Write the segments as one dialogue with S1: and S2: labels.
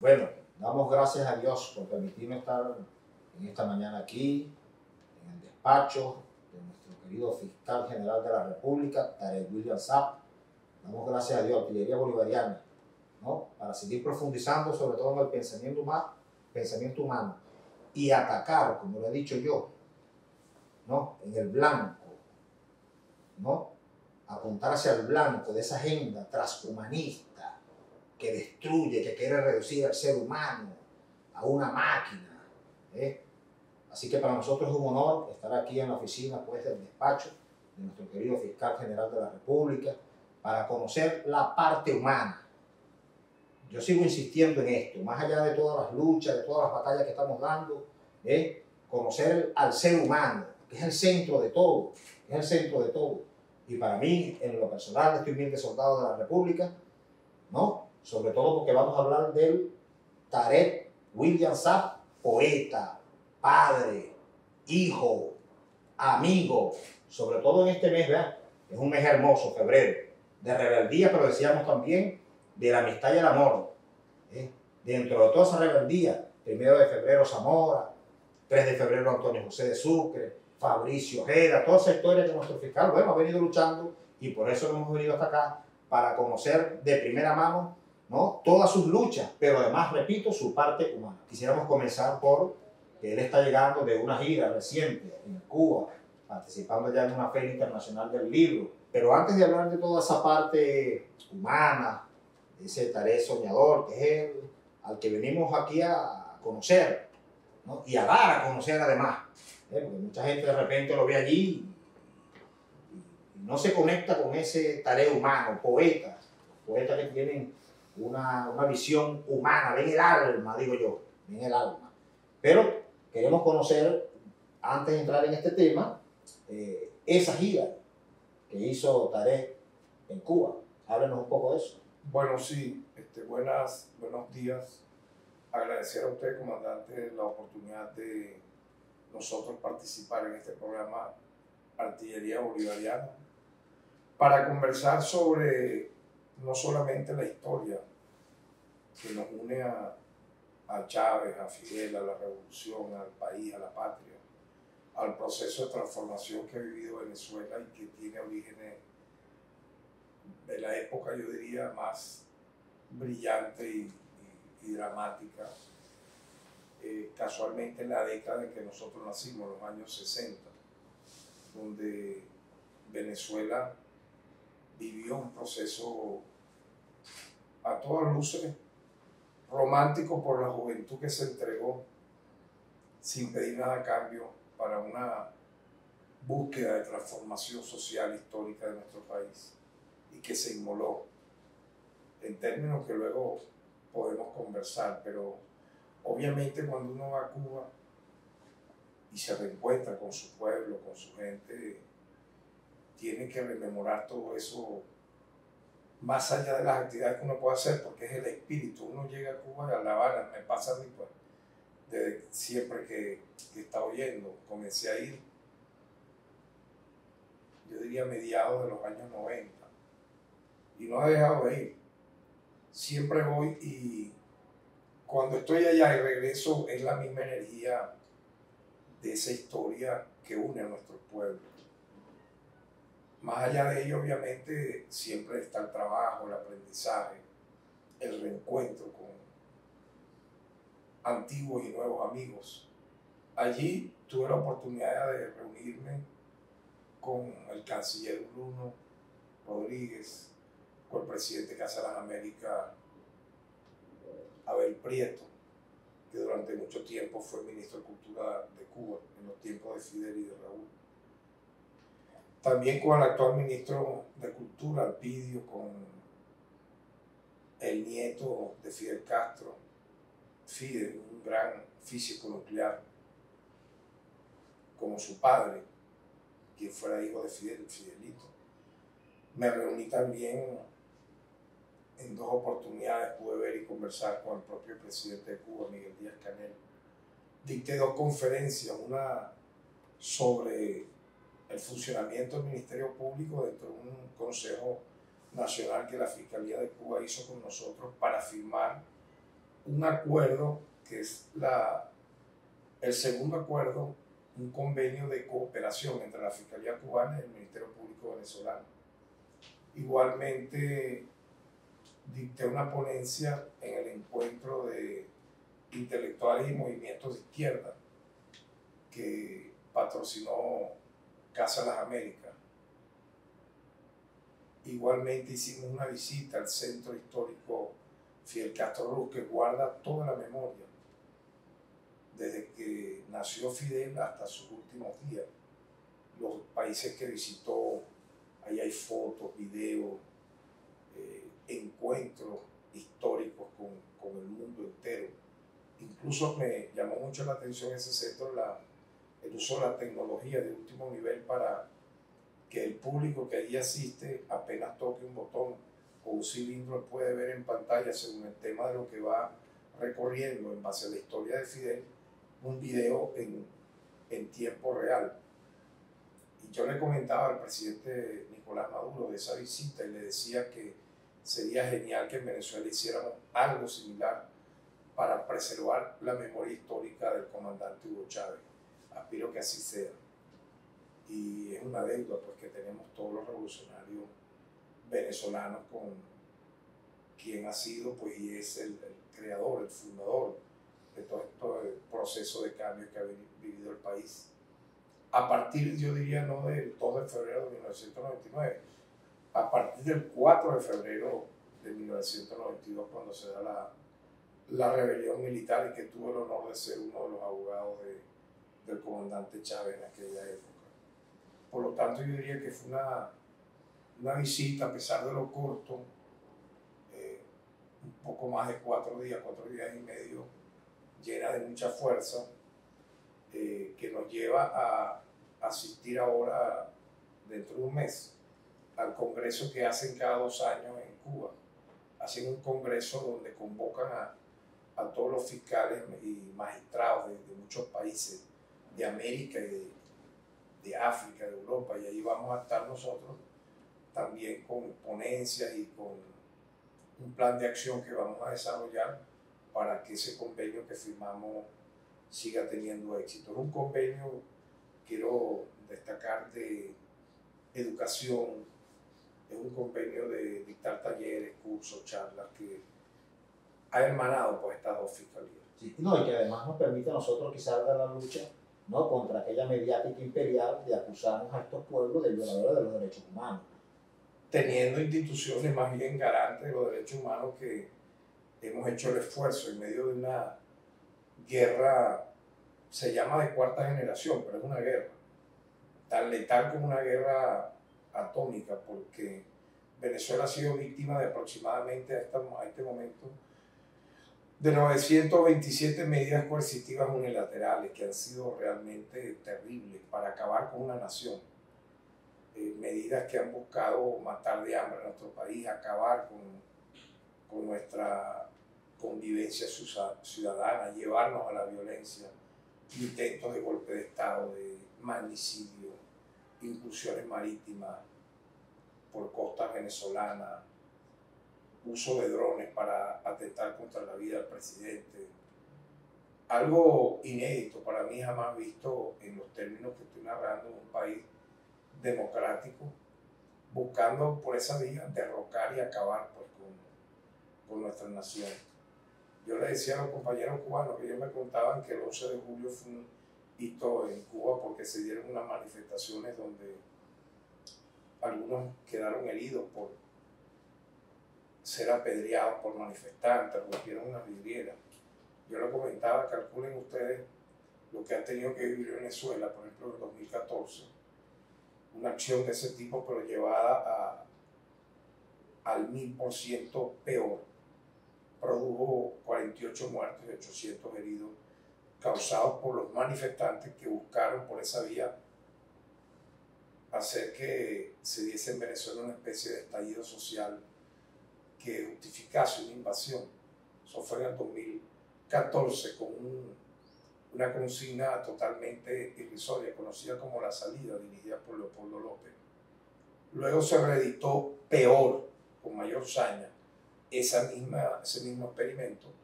S1: Bueno, damos gracias a Dios por permitirme estar en esta mañana aquí, en el despacho de nuestro querido fiscal general de la República, Tarek William Saab. Damos gracias a Dios, artillería bolivariana, ¿no? para seguir profundizando sobre todo en el pensamiento humano, pensamiento humano y atacar, como lo he dicho yo, ¿no? en el blanco, ¿no? apuntar hacia el blanco de esa agenda transhumanista que destruye, que quiere reducir al ser humano a una máquina. ¿eh? Así que para nosotros es un honor estar aquí en la oficina pues, del despacho de nuestro querido fiscal general de la República para conocer la parte humana. Yo sigo insistiendo en esto, más allá de todas las luchas, de todas las batallas que estamos dando, ¿eh? conocer al ser humano, que es el centro de todo, es el centro de todo. Y para mí, en lo personal, este humilde soldado de la República, ¿no? Sobre todo porque vamos a hablar del Tarek William Saab, poeta, padre, hijo, amigo, sobre todo en este mes, ¿verdad? Es un mes hermoso, febrero, de rebeldía, pero decíamos también de la amistad y el amor. ¿eh? Dentro de toda esa rebeldía, primero de febrero Zamora, 3 de febrero Antonio José de Sucre, Fabricio Ojeda, toda esa historia que nuestro fiscal, bueno, ha venido luchando y por eso hemos venido hasta acá, para conocer de primera mano ¿no? todas sus luchas, pero además, repito, su parte humana. Quisiéramos comenzar por que él está llegando de una gira reciente en Cuba, participando ya en una feria internacional del libro. Pero antes de hablar de toda esa parte humana, ese tarea soñador que es él, al que venimos aquí a conocer ¿no? y a dar a conocer además, ¿eh? porque mucha gente de repente lo ve allí y no se conecta con ese tarea humano, poetas, poetas que tienen una, una visión humana, ven el alma, digo yo, ven el alma. Pero queremos conocer, antes de entrar en este tema, eh, esa gira que hizo Tarek en Cuba. Háblenos un poco de eso.
S2: Bueno, sí, este, buenas, buenos días. Agradecer a usted, comandante, la oportunidad de nosotros participar en este programa Artillería Bolivariana para conversar sobre no solamente la historia que nos une a, a Chávez, a Fidel, a la revolución, al país, a la patria, al proceso de transformación que ha vivido Venezuela y que tiene orígenes de la época, yo diría, más brillante y, y, dramática. Eh, casualmente en la década en que nosotros nacimos, los años 60, donde Venezuela vivió un proceso a todas luces romántico por la juventud que se entregó sin pedir nada a cambio para una búsqueda de transformación social histórica de nuestro país y que se inmoló. En términos que luego podemos conversar, pero obviamente cuando uno va a Cuba y se reencuentra con su pueblo, con su gente, tiene que rememorar todo eso más allá de las actividades que uno puede hacer, porque es el espíritu. Uno llega a Cuba a La Habana, me pasa a mí, pues, desde siempre que, que está oyendo, comencé a ir, yo diría mediados de los años 90, y no he dejado de ir. Siempre voy y cuando estoy allá y regreso es la misma energía de esa historia que une a nuestros pueblos. Más allá de ello, obviamente, siempre está el trabajo, el aprendizaje, el reencuentro con antiguos y nuevos amigos. Allí tuve la oportunidad de reunirme con el canciller Bruno Rodríguez, con el presidente de Casa de las Américas, Abel Prieto, que durante mucho tiempo fue ministro de Cultura de Cuba, en los tiempos de Fidel y de Raúl. También con el actual ministro de Cultura, Alpidio, con el nieto de Fidel Castro, Fidel, un gran físico nuclear, como su padre, quien fuera hijo de Fidel, Fidelito. Me reuní también en dos oportunidades pude ver y conversar con el propio presidente de Cuba, Miguel Díaz Canel. Dicté dos conferencias, una sobre el funcionamiento del Ministerio Público dentro de un Consejo Nacional que la Fiscalía de Cuba hizo con nosotros para firmar un acuerdo que es la, el segundo acuerdo, un convenio de cooperación entre la Fiscalía cubana y el Ministerio Público venezolano. Igualmente, dicté una ponencia en el encuentro de intelectuales y movimientos de izquierda que patrocinó Casa las Américas. Igualmente hicimos una visita al centro histórico Fidel Castro Ruz, que guarda toda la memoria, desde que nació Fidel hasta sus últimos días. Los países que visitó, ahí hay fotos, videos, eh, encuentros históricos con, con, el mundo entero. Incluso me llamó mucho la atención ese centro la, el uso de la tecnología de último nivel para que el público que allí asiste apenas toque un botón o un cilindro puede ver en pantalla según el tema de lo que va recorriendo en base a la historia de Fidel un video en, en tiempo real. Y yo le comentaba al presidente Nicolás Maduro de esa visita y le decía que sería genial que en Venezuela hiciéramos algo similar para preservar la memoria histórica del comandante Hugo Chávez. Aspiro que así sea. Y es una deuda pues, que tenemos todos los revolucionarios venezolanos con quien ha sido pues, y es el, el creador, el fundador de todo este proceso de cambio que ha vivido el país. A partir, yo diría, no del 2 de febrero de 1999, a partir del 4 de febrero de 1992, cuando se da la, la rebelión militar y que tuve el honor de ser uno de los abogados de, del comandante Chávez en aquella época. Por lo tanto, yo diría que fue una, una visita, a pesar de lo corto, eh, un poco más de cuatro días, cuatro días y medio, llena de mucha fuerza, eh, que nos lleva a asistir ahora, dentro de un mes, al congreso que hacen cada dos años en Cuba. Hacen un congreso donde convocan a, a todos los fiscales y magistrados de, muchos países de América y de, de África, de Europa, y ahí vamos a estar nosotros también con ponencias y con un plan de acción que vamos a desarrollar para que ese convenio que firmamos siga teniendo éxito. Es un convenio, quiero destacar, de educación, es un convenio de dictar talleres, cursos, charlas que ha hermanado pues estas dos fiscalías.
S1: Sí, no, y que además nos permite a nosotros quizás dar la lucha ¿no? contra aquella mediática imperial de acusarnos a estos pueblos de violadores de los derechos humanos.
S2: Teniendo instituciones más bien garantes de los derechos humanos que hemos hecho el esfuerzo en medio de una guerra, se llama de cuarta generación, pero es una guerra, tan letal como una guerra atómica, porque Venezuela ha sido víctima de aproximadamente a, a este momento de 927 medidas coercitivas unilaterales que han sido realmente terribles para acabar con una nación. Eh, medidas que han buscado matar de hambre a nuestro país, acabar con, con nuestra convivencia ciudadana, llevarnos a la violencia, intentos de golpe de Estado, de magnicidio, incursiones marítimas por costas venezolanas, uso de drones para atentar contra la vida del presidente. Algo inédito para mí jamás visto en los términos que estoy narrando en un país democrático, buscando por esa vía derrocar y acabar pues, con, con nuestra nación. Yo le decía a los compañeros cubanos que ellos me contaban que el 11 de julio fue un hito en Cuba porque se dieron unas manifestaciones donde algunos quedaron heridos por ser apedreados por manifestantes, rompieron una vidriera. Yo lo comentaba, calculen ustedes lo que ha tenido que vivir Venezuela, por ejemplo, en 2014, una acción de ese tipo, pero llevada a, al mil por ciento peor. Produjo 48 muertos y 800 heridos causados por los manifestantes que buscaron por esa vía hacer que se diese en Venezuela una especie de estallido social que justificase una invasión. Eso fue en el 2014 con una consigna totalmente irrisoria, conocida como La Salida, dirigida por Leopoldo López. Luego se reeditó peor, con mayor saña, esa misma, ese mismo experimento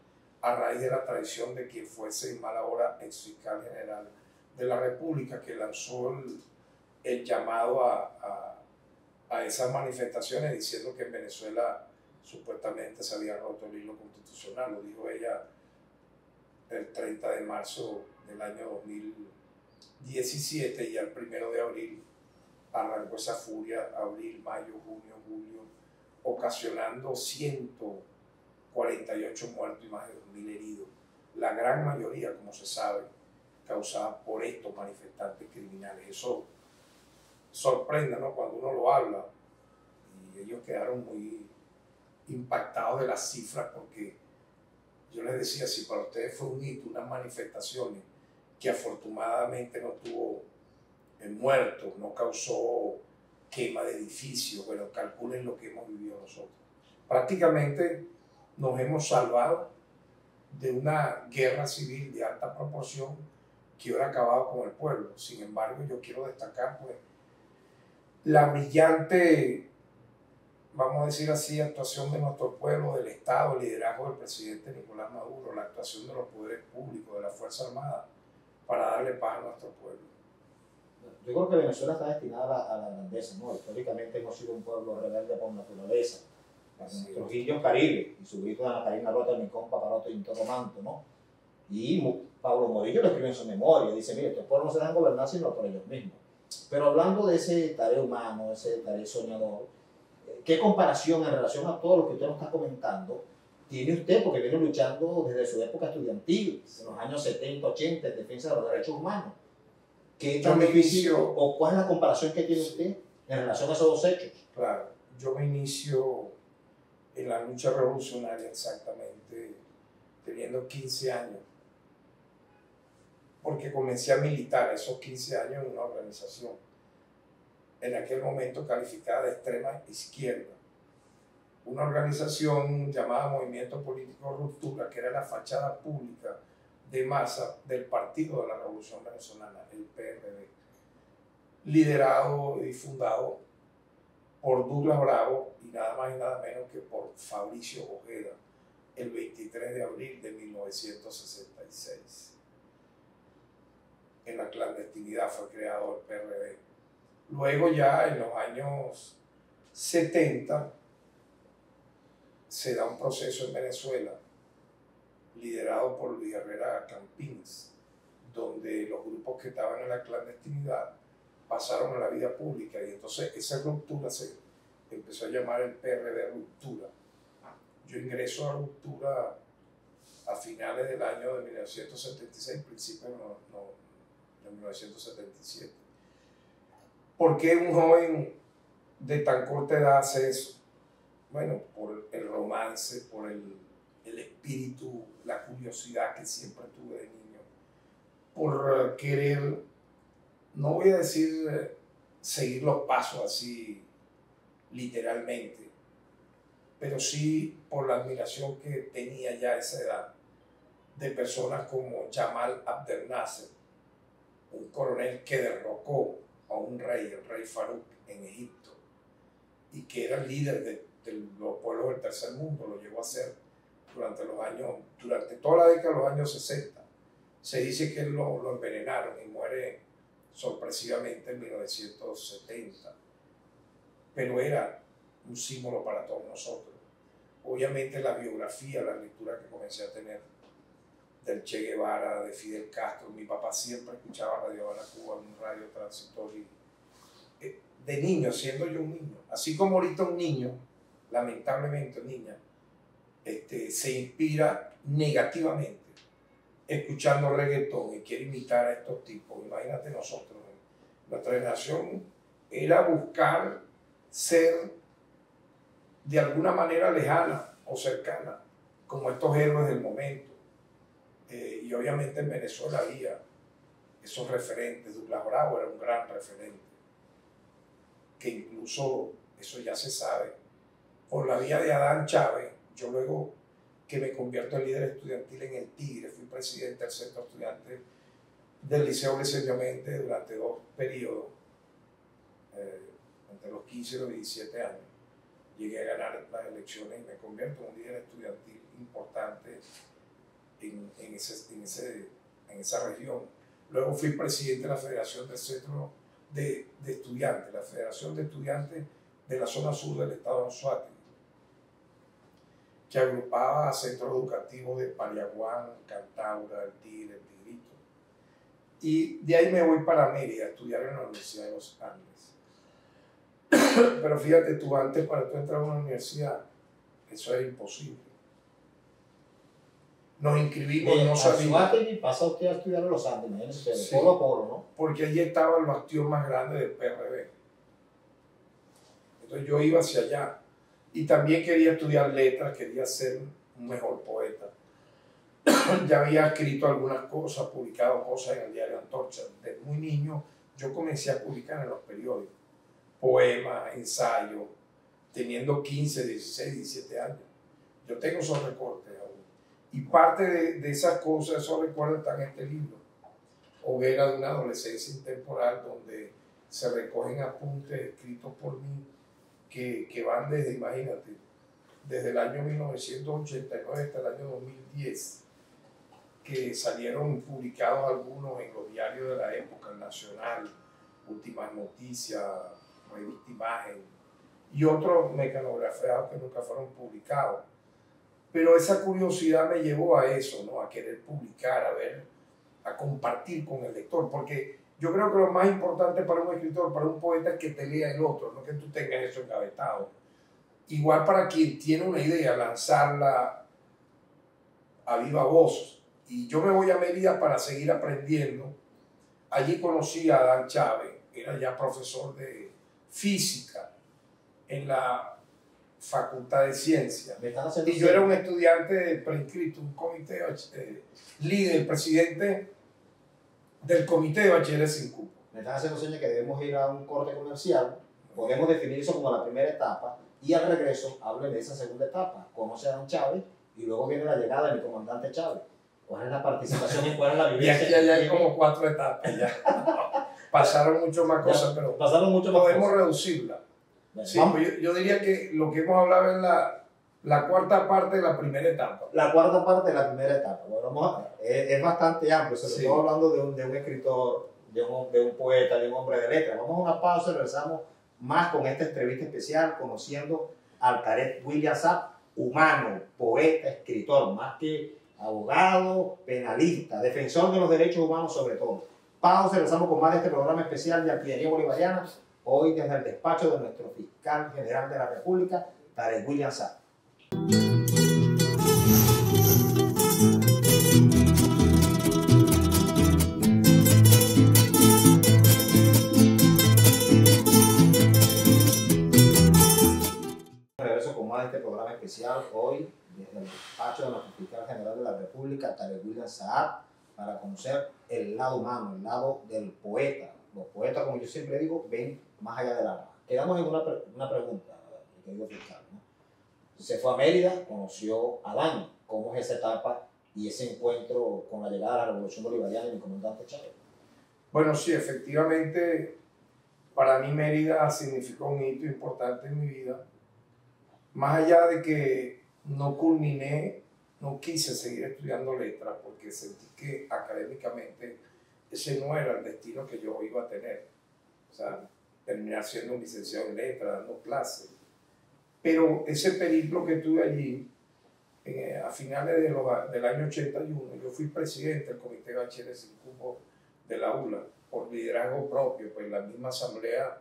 S2: a raíz de la traición de quien fuese en mala hora ex fiscal general de la República, que lanzó el, llamado a, a, esas manifestaciones diciendo que en Venezuela supuestamente se había roto el hilo constitucional, lo dijo ella el 30 de marzo del año 2017 y al primero de abril arrancó esa furia, abril, mayo, junio, julio, ocasionando 148 muertos y más de 2.000 heridos. La gran mayoría, como se sabe, causada por estos manifestantes criminales. Eso sorprende ¿no? cuando uno lo habla y ellos quedaron muy impactados de las cifras porque yo les decía, si para ustedes fue un hito, unas manifestaciones que afortunadamente no tuvo muertos, no causó quema de edificios, pero calculen lo que hemos vivido nosotros. Prácticamente nos hemos salvado de una guerra civil de alta proporción que hubiera acabado con el pueblo. Sin embargo, yo quiero destacar pues, la brillante, vamos a decir así, actuación de nuestro pueblo, del Estado, el liderazgo del presidente Nicolás Maduro, la actuación de los poderes públicos, de la Fuerza Armada, para darle paz a nuestro pueblo
S1: yo creo que Venezuela está destinada a la, grandeza, ¿no? Históricamente hemos sido un pueblo rebelde por naturaleza. Nuestros indios caribe y su hijo Ana Karina Rota, mi compa Paroto y Romanto, ¿no? Y Pablo Morillo lo escribe en su memoria, dice, mire, estos pueblos no se dan gobernar sino por ellos mismos. Pero hablando de ese tarea humano, ese tarea soñador, ¿qué comparación en relación a todo lo que usted nos está comentando tiene usted? Porque viene luchando desde su época estudiantil, en los años 70, 80, en defensa de los derechos humanos ¿Qué tan difícil o cuál es la comparación que tiene usted en relación a esos dos hechos?
S2: Claro, yo me inicio en la lucha revolucionaria exactamente teniendo 15 años, porque comencé a militar esos 15 años en una organización, en aquel momento calificada de extrema izquierda, una organización llamada Movimiento Político Ruptura, que era la fachada pública de masa del Partido de la Revolución Venezolana, el PRD, liderado y fundado por Douglas Bravo y nada más y nada menos que por Fabricio Ojeda, el 23 de abril de 1966. En la clandestinidad fue creado el PRD. Luego ya en los años 70 se da un proceso en Venezuela liderado por Luis Herrera Campins, donde los grupos que estaban en la clandestinidad pasaron a la vida pública y entonces esa ruptura se empezó a llamar el PRD Ruptura. Yo ingreso a Ruptura a finales del año de 1976, principios de 1977. ¿Por qué un joven de tan corta edad hace eso? Bueno, por el romance, por el el espíritu, la curiosidad que siempre tuve de niño, por querer, no voy a decir eh, seguir los pasos así literalmente, pero sí por la admiración que tenía ya a esa edad de personas como Jamal Abdel Nasser, un coronel que derrocó a un rey, el rey Farouk, en Egipto, y que era líder de, de los pueblos del tercer mundo, lo llevó a ser durante los años, durante toda la década de los años 60. Se dice que lo, lo envenenaron y muere sorpresivamente en 1970. Pero era un símbolo para todos nosotros. Obviamente la biografía, la lectura que comencé a tener del Che Guevara, de Fidel Castro, mi papá siempre escuchaba Radio Habana Cuba en un radio transitorio. Eh, de niño, siendo yo un niño, así como ahorita un niño, lamentablemente niña, este, se inspira negativamente escuchando reggaetón y quiere imitar a estos tipos. Imagínate nosotros, nuestra generación era buscar ser de alguna manera lejana o cercana, como estos héroes del momento. Eh, y obviamente en Venezuela había esos referentes. Douglas Bravo era un gran referente, que incluso eso ya se sabe por la vía de Adán Chávez, yo luego que me convierto en líder estudiantil en el Tigre, fui presidente del centro estudiante del Liceo Mente durante dos periodos, eh, entre los 15 y los 17 años. Llegué a ganar las elecciones y me convierto en un líder estudiantil importante en, en, ese, en, esa región. Luego fui presidente de la Federación del Centro de, de Estudiantes, la Federación de Estudiantes de la zona sur del estado de Anzuate, que agrupaba centros educativos de Pariaguán, Cantaura, El Tigre, El Tigrito. Y de ahí me voy para Mérida a estudiar en la Universidad de los Andes. Pero fíjate tú, antes para tú entrar a una universidad, eso era imposible. Nos inscribimos,
S1: Eh,
S2: no sabíamos.
S1: Anzoátegui pasa usted a estudiar en los Andes,
S2: Sí.
S1: polo a polo, ¿no?
S2: porque allí estaba el bastión más grande del PRD. Entonces yo iba hacia allá y también quería estudiar letras, quería ser un mejor poeta. ya había escrito algunas cosas, publicado cosas en el diario Antorcha. Desde muy niño yo comencé a publicar en los periódicos, poemas, ensayos, teniendo 15, 16, 17 años. Yo tengo esos recortes aún. Y parte de, de esas cosas, esos recuerdos están en este libro hoguera de una adolescencia intemporal donde se recogen apuntes escritos por mí que, que van desde, imagínate, desde el año 1989 hasta el año 2010, que salieron publicados algunos en los diarios de la época, el Nacional, Últimas Noticias, Revista Imagen, y otros mecanografiados que nunca fueron publicados. Pero esa curiosidad me llevó a eso, ¿no? a querer publicar, a ver a compartir con el lector, porque yo creo que lo más importante para un escritor, para un poeta, es que te lea el otro, no que tú tengas eso engavetado. Igual para quien tiene una idea, lanzarla a viva voz. Y yo me voy a Mérida para seguir aprendiendo. Allí conocí a Adán Chávez, era ya profesor de física en la Facultad de Ciencias. Y yo era un estudiante preinscrito, un comité, eh, líder, presidente del comité de bachilleres sin cupo.
S1: Me están haciendo señas que debemos ir a un corte comercial, podemos definir eso como la primera etapa y al regreso hablen de esa segunda etapa, conoce a Don Chávez y luego viene la llegada de mi comandante Chávez. ¿Cuál es la participación y cuál es la
S2: Y
S1: vivencia?
S2: aquí ya hay como cuatro etapas ya. Pasaron mucho más
S1: Ya,
S2: cosas, pero
S1: Pasaron mucho más
S2: podemos
S1: cosas.
S2: reducirla. Sí, pues yo, yo diría que lo que hemos hablado es la, la cuarta parte de la primera etapa.
S1: La cuarta parte de la primera etapa. Bueno, vamos a- es, es bastante amplio, sobre
S2: Sí.
S1: todo hablando de un, de un escritor, de un, de un poeta, de un hombre de letras. Vamos a una pausa y regresamos más con esta entrevista especial, conociendo al Caret William Sapp, humano, poeta, escritor, más que abogado, penalista, defensor de los derechos humanos sobre todo. Pausa y regresamos con más de este programa especial de Artillería Bolivariana, hoy desde el despacho de nuestro fiscal general de la República, Tarek William Sapp. Especial hoy desde el despacho de nuestro fiscal general de la República, Tarek William Saab, para conocer el lado humano, el lado del poeta. Los poetas, como yo siempre digo, ven más allá de la rama. Quedamos en una, una pregunta, querido fiscal. Se fue a Mérida, conoció a Adán. ¿Cómo es esa etapa y ese encuentro con la llegada de la Revolución Bolivariana y el comandante Chávez?
S2: Bueno, sí, efectivamente, para mí Mérida significó un hito importante en mi vida. Más allá de que no culminé, no quise seguir estudiando letras porque sentí que académicamente ese no era el destino que yo iba a tener. O sea, terminar siendo un licenciado en letras, dando clases. Pero ese periplo que tuve allí, eh, a finales de los- del año 81, yo fui presidente del Comité de Bachilleres sin Cupo de la ULA por liderazgo propio, pues la misma asamblea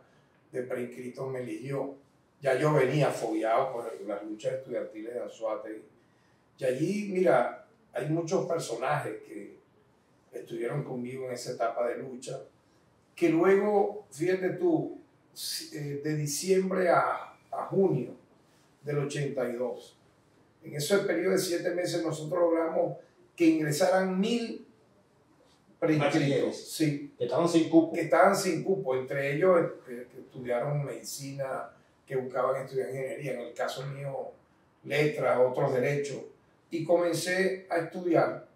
S2: de preinscritos me eligió. Ya yo venía fogueado por las luchas estudiantiles de Anzuategui. Y allí, mira, hay muchos personajes que estuvieron conmigo en esa etapa de lucha, que luego, fíjate tú, eh, de diciembre a, a junio del 82, en ese periodo de siete meses nosotros logramos que ingresaran mil preinscritos. Sí,
S1: Que estaban sin cupo.
S2: que estaban sin cupo, entre ellos eh, que estudiaron medicina, que buscaban estudiar ingeniería, en el caso mío, letras, otros derechos, y comencé a estudiar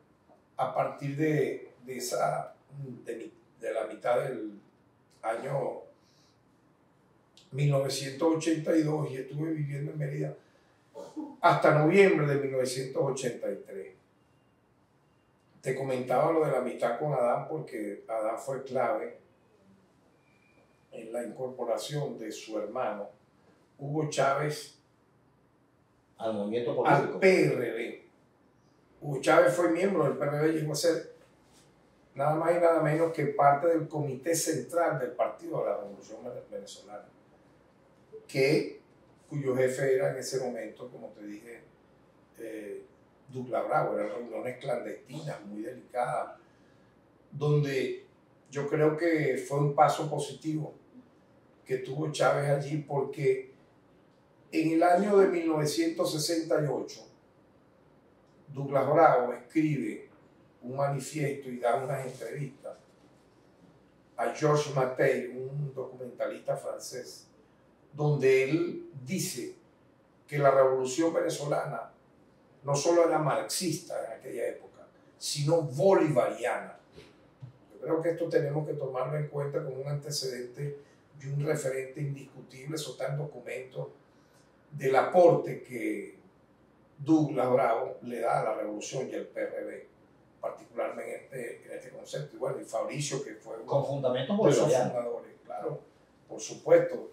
S2: a partir de, de esa, de, de la mitad del año 1982 y estuve viviendo en Mérida hasta noviembre de 1983. Te comentaba lo de la amistad con Adán porque Adán fue clave en la incorporación de su hermano Hugo Chávez
S1: al movimiento político.
S2: Al PRD. Hugo Chávez fue miembro del PRD, llegó a ser nada más y nada menos que parte del comité central del Partido de la Revolución Venezolana, que, cuyo jefe era en ese momento, como te dije, eh, Douglas Bravo, eran reuniones clandestinas, muy delicadas, donde yo creo que fue un paso positivo que tuvo Chávez allí porque en el año de 1968 Douglas Bravo escribe un manifiesto y da unas entrevistas a Georges Mattei, un documentalista francés, donde él dice que la revolución venezolana no solo era marxista en aquella época, sino bolivariana. Yo creo que esto tenemos que tomarlo en cuenta como un antecedente y un referente indiscutible, eso está en documentos del aporte que Douglas Bravo le da a la revolución y al PRD, particularmente en este, concepto. Y bueno, y Fabricio, que fue
S1: uno fundamentos
S2: de sus fundadores, claro, por supuesto.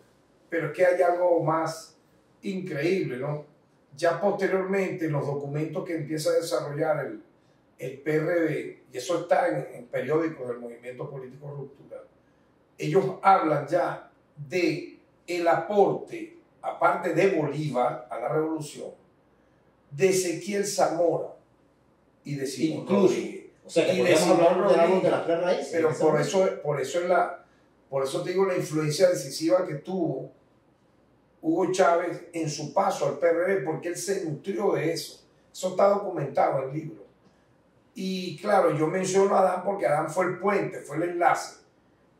S2: Pero es que hay algo más increíble, ¿no? Ya posteriormente, los documentos que empieza a desarrollar el, el PRD, y eso está en, en periódicos del movimiento político Ruptura, ellos hablan ya de el aporte, aparte de Bolívar a la revolución, de Ezequiel Zamora y de Simón
S1: Incluso. O sea, que podríamos hablar de, de las tres raíces.
S2: Pero por eso, por, eso es la, por eso te digo la influencia decisiva que tuvo Hugo Chávez en su paso al PRD, porque él se nutrió de eso. Eso está documentado en el libro. Y claro, yo menciono a Adán porque Adán fue el puente, fue el enlace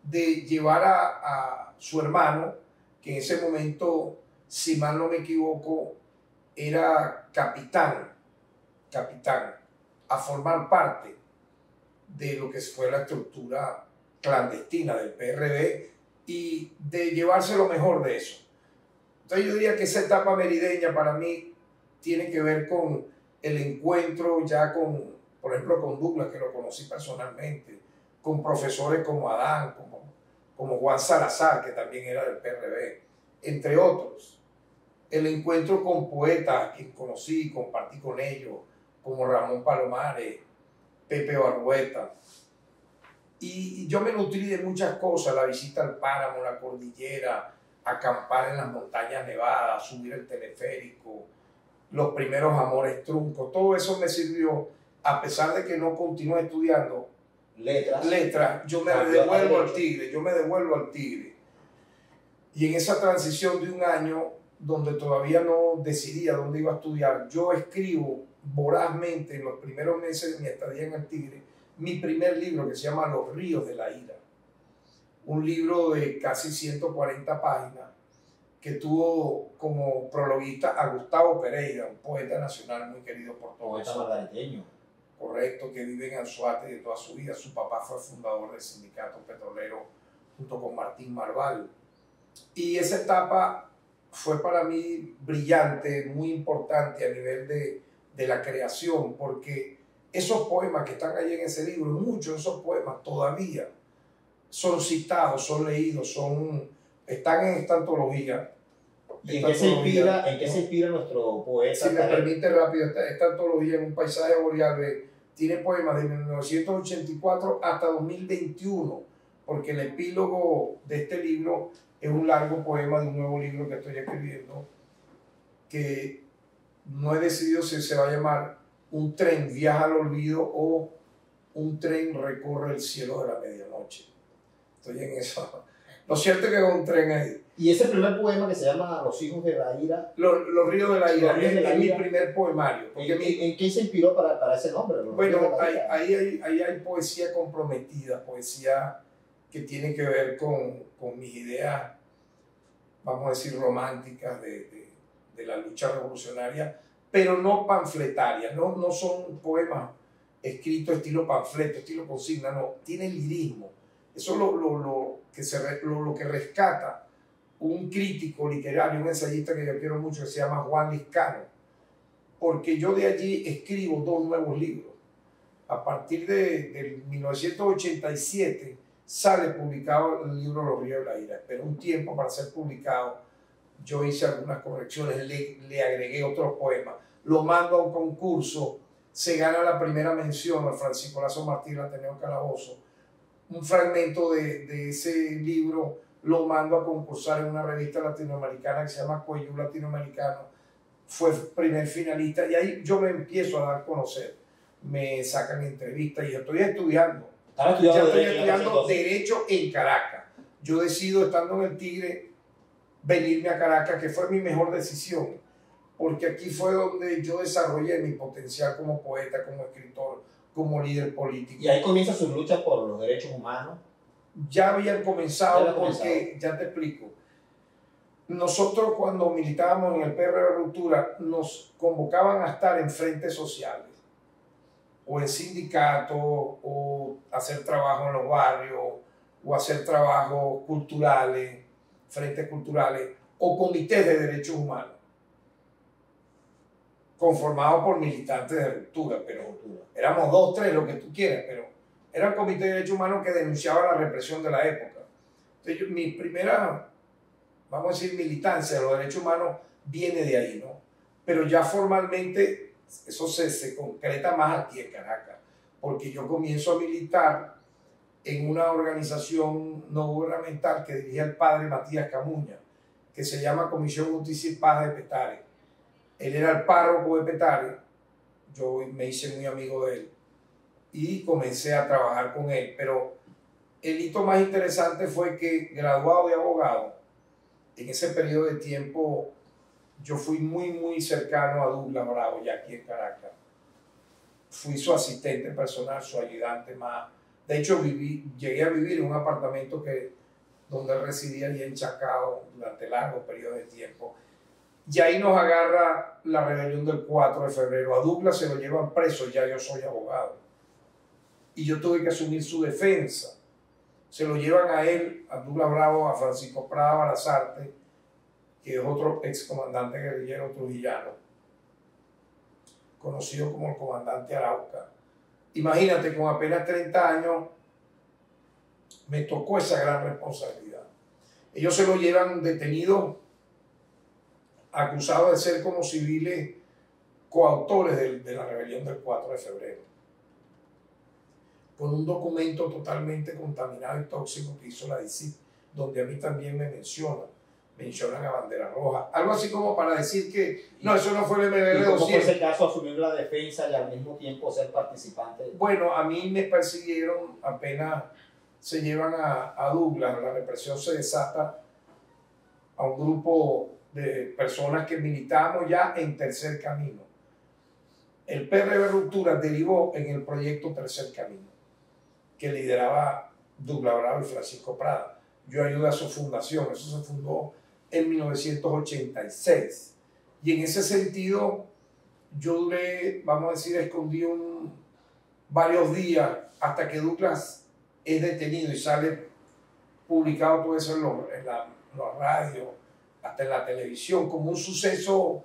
S2: de llevar a, a su hermano, que en ese momento, si mal no me equivoco, era capitán, capitán, a formar parte de lo que fue la estructura clandestina del PRD y de llevarse lo mejor de eso. Entonces yo diría que esa etapa merideña para mí tiene que ver con el encuentro ya con, por ejemplo, con Douglas, que lo conocí personalmente, con profesores como Adán, como, Juan Salazar, que también era del PRD, entre otros. El encuentro con poetas, quien conocí, compartí con ellos, como Ramón Palomares, Pepe Barrueta. Y yo me nutrí de muchas cosas, la visita al páramo, la cordillera, acampar en las montañas nevadas, subir el teleférico, los primeros amores truncos, todo eso me sirvió, a pesar de que no continué estudiando
S1: letras,
S2: letras yo me devuelvo al tigre, yo me devuelvo al tigre. Y en esa transición de un año, donde todavía no decidía dónde iba a estudiar, yo escribo vorazmente en los primeros meses de mi estadía en el Tigre mi primer libro que se llama Los ríos de la ira. Un libro de casi 140 páginas que tuvo como prologuista a Gustavo Pereira, un poeta nacional muy querido por todos.
S1: Poeta margariteño.
S2: Correcto, que vive en Anzuate de toda su vida. Su papá fue fundador del sindicato petrolero junto con Martín Marval. Y esa etapa fue para mí brillante, muy importante a nivel de, de la creación, porque esos poemas que están ahí en ese libro, muchos de esos poemas todavía son citados, son leídos, son, están en esta antología.
S1: ¿Y en qué, se inspira, ¿En qué se inspira nuestro poeta?
S2: Si me permite rápido, esta, esta antología en un paisaje boreal tiene poemas de 1984 hasta 2021, porque el epílogo de este libro es un largo poema de un nuevo libro que estoy escribiendo, que no he decidido si se va a llamar Un tren viaja al olvido o Un tren recorre el cielo de la medianoche. Estoy en eso. Lo cierto es que es un tren ahí.
S1: Y ese primer poema que se llama Los hijos de la ira.
S2: Los, los ríos de la ira, es, es mi primer poemario.
S1: ¿En, mi, ¿En, qué se inspiró para, para ese nombre?
S2: bueno, ahí, ahí, hay, ahí hay poesía comprometida, poesía que tiene que ver con, con mis ideas vamos a decir, románticas de, de, la lucha revolucionaria, pero no panfletarias, no, no son poemas escritos estilo panfleto, estilo consigna, no, tiene lirismo. Eso es lo, lo, lo que, se, lo, lo, que rescata un crítico literario, un ensayista que yo quiero mucho, que se llama Juan Liscano, porque yo de allí escribo dos nuevos libros. A partir de, de 1987 sale publicado el libro Los Ríos de la Ira. Pero un tiempo para ser publicado, yo hice algunas correcciones, le, le agregué otros poemas, lo mando a un concurso, se gana la primera mención al Francisco Lazo Martín Ateneo Calabozo. Un fragmento de, de, ese libro lo mando a concursar en una revista latinoamericana que se llama Cuello Latinoamericano. Fue primer finalista y ahí yo me empiezo a dar a conocer. Me sacan entrevistas y estoy estudiando ya estoy
S1: derecho,
S2: estudiando. Derecho en Caracas. Yo decido, estando en el Tigre, venirme a Caracas, que fue mi mejor decisión, porque aquí fue donde yo desarrollé mi potencial como poeta, como escritor, como líder político.
S1: Y ahí comienza su lucha por los derechos humanos.
S2: Ya habían comenzado,
S1: Ya
S2: porque, ya te explico, nosotros cuando militábamos en el PR de Ruptura, nos convocaban a estar en frentes sociales, o en sindicatos, o hacer trabajo en los barrios, o hacer trabajos culturales, frentes culturales, o comités de derechos humanos, conformados por militantes de ruptura, pero éramos dos, tres, lo que tú quieras, pero era un comité de derechos humanos que denunciaba la represión de la época. Entonces, yo- mi primera, vamos a decir, militancia de los derechos humanos viene de ahí, ¿no? Pero ya formalmente eso se, se concreta más aquí en Caracas, porque yo comienzo a militar en una organización no gubernamental que dirigía el padre Matías Camuña, que se llama Comisión Justicia y Paz de Petare. Él era el párroco de Petare, yo me hice muy amigo de él y comencé a trabajar con él, pero el hito más interesante fue que graduado de abogado, en ese periodo de tiempo yo fui muy, muy cercano a Douglas Bravo, ya aquí en Caracas. Fui su asistente personal, su ayudante más. De hecho, viví, llegué a vivir en un apartamento que, donde residía y en Chacao durante largos periodos de tiempo. Y ahí nos agarra la rebelión del 4 de febrero. A Douglas se lo llevan preso, ya yo soy abogado. Y yo tuve que asumir su defensa. Se lo llevan a él, a Douglas Bravo, a Francisco Prada Barazarte, que es otro excomandante guerrillero trujillano, conocido como el comandante Arauca. Imagínate, con apenas 30 años, me tocó esa gran responsabilidad. Ellos se lo llevan detenido, acusado de ser como civiles coautores de, de la rebelión del 4 de febrero, con un documento totalmente contaminado y tóxico que hizo la DICIP, donde a mí también me mencionan mencionan a Bandera Roja. Algo así como para decir que no, eso no fue el
S1: ¿Y
S2: MBL
S1: cómo fue
S2: 200.
S1: ese caso asumir la defensa y al mismo tiempo ser participante?
S2: Bueno, a mí me persiguieron apenas se llevan a, a Douglas, la represión se desata a un grupo de personas que militábamos ya en Tercer Camino. El PRB Ruptura derivó en el proyecto Tercer Camino, que lideraba Douglas Bravo y Francisco Prada. Yo ayudé a su fundación, eso se fundó en 1986. Y en ese sentido, yo duré, vamos a decir, escondí un, varios días hasta que Douglas es detenido y sale publicado todo eso en en la, los radios, hasta en la televisión, como un suceso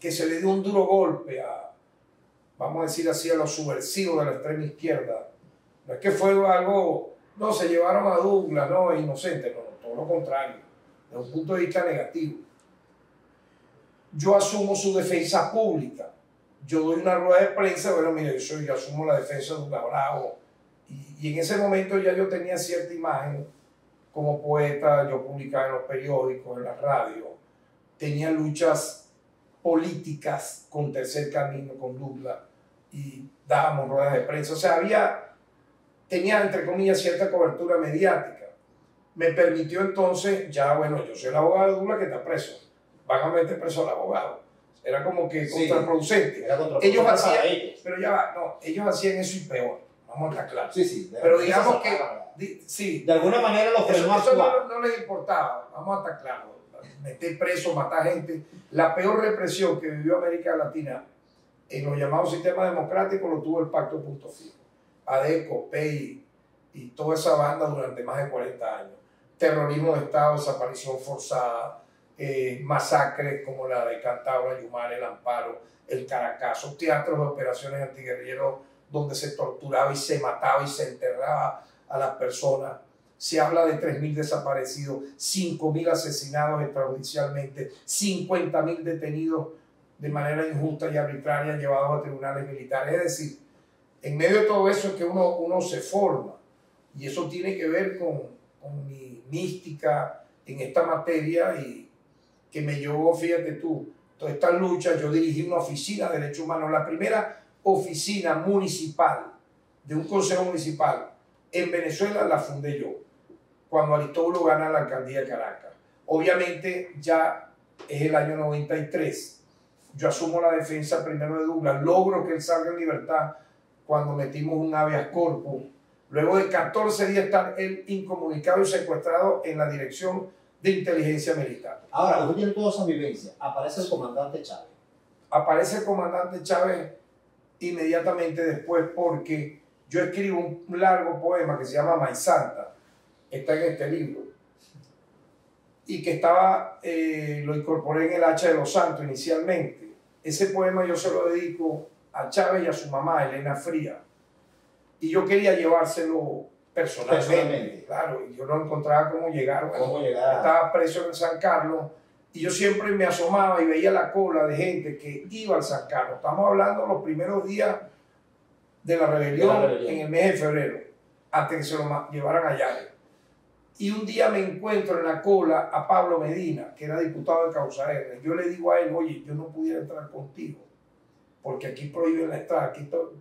S2: que se le dio un duro golpe a, vamos a decir así, a los subversivos de la extrema izquierda. No es que fue algo, no, se llevaron a Douglas, no, es inocente, no, todo lo contrario, desde un punto de vista negativo. Yo asumo su defensa pública. Yo doy una rueda de prensa, bueno, mire, yo, soy, yo asumo la defensa de un Bravo. Y, y en ese momento ya yo tenía cierta imagen como poeta, yo publicaba en los periódicos, en la radio, tenía luchas políticas con Tercer Camino, con Douglas, y dábamos ruedas de prensa. O sea, había, tenía, entre comillas, cierta cobertura mediática. Me permitió entonces, ya, bueno, yo soy el abogado de Douglas que está preso, van a meter preso al abogado. Era como que
S1: Sí.
S2: contraproducente.
S1: Era contra
S2: Ellos hacían-
S1: ellos.
S2: Pero ya va, no, ellos hacían eso y peor, vamos a estar claros.
S1: Sí, sí.
S2: Pero digamos que- Sí,
S1: De alguna manera lo
S2: eso,
S1: frenó
S2: eso no,
S1: actuar.
S2: no les importaba, vamos a estar claros. meter preso, matar gente. La peor represión que vivió América Latina en los llamados sistemas democráticos lo tuvo el Pacto Punto Fijo. ADECO, PEI y toda esa banda durante más de 40 años. Terrorismo de Estado, desaparición forzada, eh, masacres como la de Cantabria, Yumar, El Amparo, El Caracazo, teatros de operaciones antiguerrilleros donde se torturaba y se mataba y se enterraba a las personas. Se habla de 3.000 desaparecidos, 5.000 asesinados extrajudicialmente, 50.000 detenidos de manera injusta y arbitraria llevados a tribunales militares. Es decir, en medio de todo eso es que uno, uno se forma y eso tiene que ver con, con mi mística en esta materia y que me llevó, fíjate tú, toda esta lucha, yo dirigí una oficina de derechos humanos, la primera oficina municipal de un consejo municipal en Venezuela la fundé yo, cuando Aristóbulo gana la alcaldía de Caracas. Obviamente ya es el año 93. Yo asumo la defensa primero de Douglas, logro que él salga en libertad cuando metimos un habeas corpus. Luego de 14 días estar él incomunicado y secuestrado en la dirección de inteligencia militar.
S1: Ahora, tiene toda esa vivencia. Aparece el comandante Chávez.
S2: Aparece el comandante Chávez inmediatamente después porque yo escribo un largo poema que se llama Maizanta, está en este libro, y que estaba, eh, lo incorporé en el Hacha de los Santos inicialmente. Ese poema yo se lo dedico a Chávez y a su mamá, Elena Fría, y yo quería llevárselo personalmente,
S1: Personalmente.
S2: claro, y yo no encontraba cómo llegar. Bueno,
S1: ¿Cómo llegar?
S2: estaba preso en San Carlos y yo siempre me asomaba y veía la cola de gente que iba al San Carlos. Estamos hablando de los primeros días de la rebelión,
S1: De la rebelión.
S2: en el mes de febrero, antes que se lo llevaran allá. Y un día me encuentro en la cola a Pablo Medina, que era diputado de Causa R. Yo le digo a él, oye, yo no pudiera entrar contigo, porque aquí prohíben la entrada. Aquí to-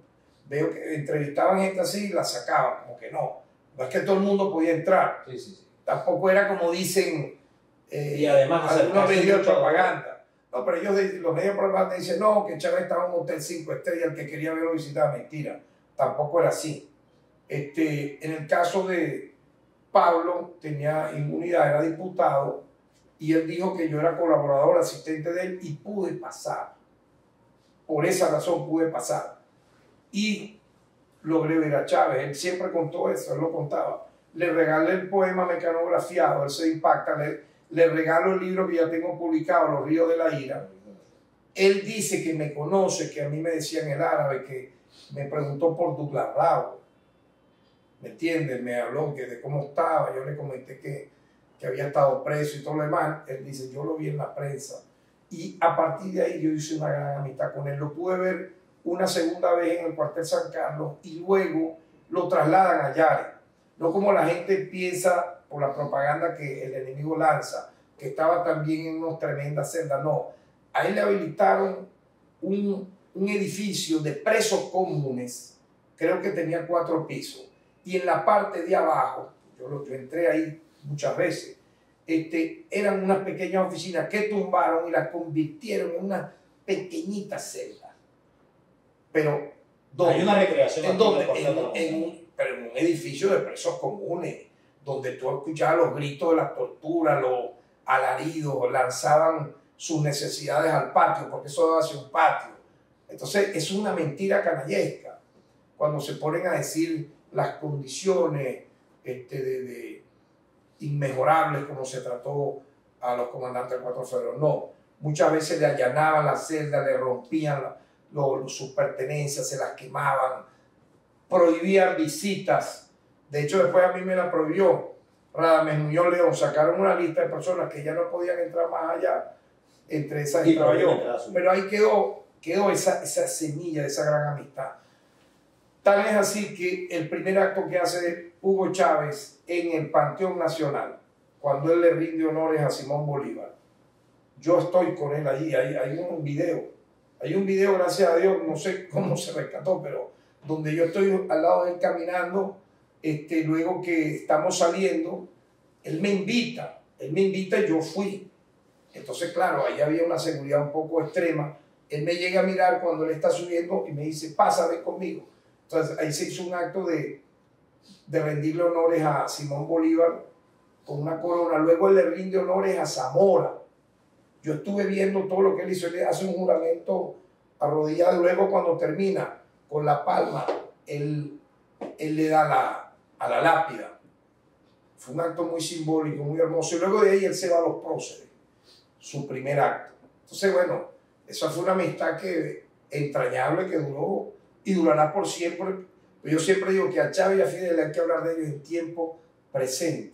S2: veo que entrevistaban gente así y la sacaban, como que no. No es que todo el mundo podía entrar
S1: Sí, sí, sí.
S2: tampoco era como dicen eh,
S1: Y además
S2: algunos medios de propaganda. No, pero ellos, los medios propaganda dicen, no, que Chávez estaba en un hotel 5 estrellas, el que quería verlo visitaba. Mentira, tampoco era así. Este, en el caso de Pablo, tenía inmunidad, era diputado, y él dijo que yo era colaborador, asistente de él, y pude pasar. Por esa razón pude pasar. Y logré ver a Chávez. Él siempre contó eso, él lo contaba. Le regalé el poema mecanografiado, él se impacta, le regalo el libro que ya tengo publicado, Los ríos de la ira. Él dice que me conoce, que a mí me decía en el árabe, que me preguntó por Douglas Bravo. ¿Me entiendes? Me habló que de cómo estaba, yo le comenté que, que había estado preso y todo lo demás. Él dice, yo lo vi en la prensa. Y a partir de ahí yo hice una gran amistad con él. Lo pude ver una segunda vez en el cuartel San Carlos y luego lo trasladan a Yare. No como la gente piensa por la propaganda que el enemigo lanza, que estaba también en unas tremendas celdas. No, a él le habilitaron un, un edificio de presos comunes, creo que tenía cuatro pisos, y en la parte de abajo, yo, yo entré ahí muchas veces, este, eran unas pequeñas oficinas que tumbaron y las convirtieron en una pequeñita celda. Pero, ¿dónde?
S1: Hay una recreación
S2: ¿En
S1: aquí
S2: dónde?
S1: el Cuartel
S2: En,
S1: de la
S2: en un, pero en un edificio de presos comunes, donde tú escuchabas los gritos de la tortura, los alaridos, lanzaban sus necesidades al patio, porque eso hacia un patio. Entonces, es una mentira canallesca cuando se ponen a decir las condiciones este, de, inmejorables como se trató a los comandantes del 4 de febrero. No, muchas veces le allanaban la celda, le rompían la- sus pertenencias, se las quemaban, prohibían visitas. De hecho, después a mí me la prohibió Radames Muñoz León. Sacaron una lista de personas que ya no podían entrar más allá. Entre esas
S1: Y
S2: estaba yo. Pero ahí quedó, quedó esa, esa semilla de esa gran amistad. Tal es así que el primer acto que hace Hugo Chávez en el Panteón Nacional, cuando él le rinde honores a Simón Bolívar, yo estoy con él allí, hay, hay un video, hay un video, gracias a Dios, no sé cómo se rescató, pero donde yo estoy al lado de él caminando, este, luego que estamos saliendo, él me invita, él me invita y yo fui. Entonces, claro, ahí había una seguridad un poco extrema. Él me llega a mirar cuando él está subiendo y me dice, pásame conmigo. Entonces, ahí se hizo un acto de, de rendirle honores a Simón Bolívar con una corona. Luego él le rinde honores a Zamora. Yo estuve viendo todo lo que él hizo. Él hace un juramento arrodillado. Luego cuando termina con la palma, él, él le da la, a la lápida. Fue un acto muy simbólico, muy hermoso. Y luego de ahí él se va a los próceres, su primer acto. Entonces, bueno, esa fue una amistad que entrañable que duró y durará por siempre. Yo siempre digo que a Chávez y a Fidel hay que hablar de ellos en tiempo presente,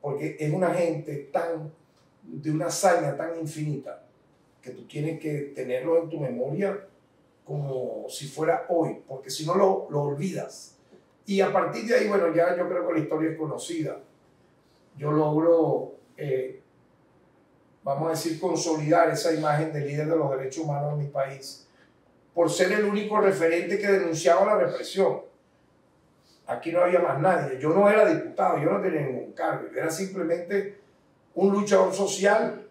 S2: porque es una gente tan, de una hazaña tan infinita, que tú tienes que tenerlo en tu memoria como si fuera hoy, porque si no lo, lo olvidas. Y a partir de ahí, bueno, ya yo creo que la historia es conocida. Yo logro, eh, vamos a decir, consolidar esa imagen de líder de los derechos humanos en mi país, por ser el único referente que denunciaba la represión. Aquí no había más nadie. Yo no era diputado, yo no tenía ningún cargo. Yo era simplemente un luchador social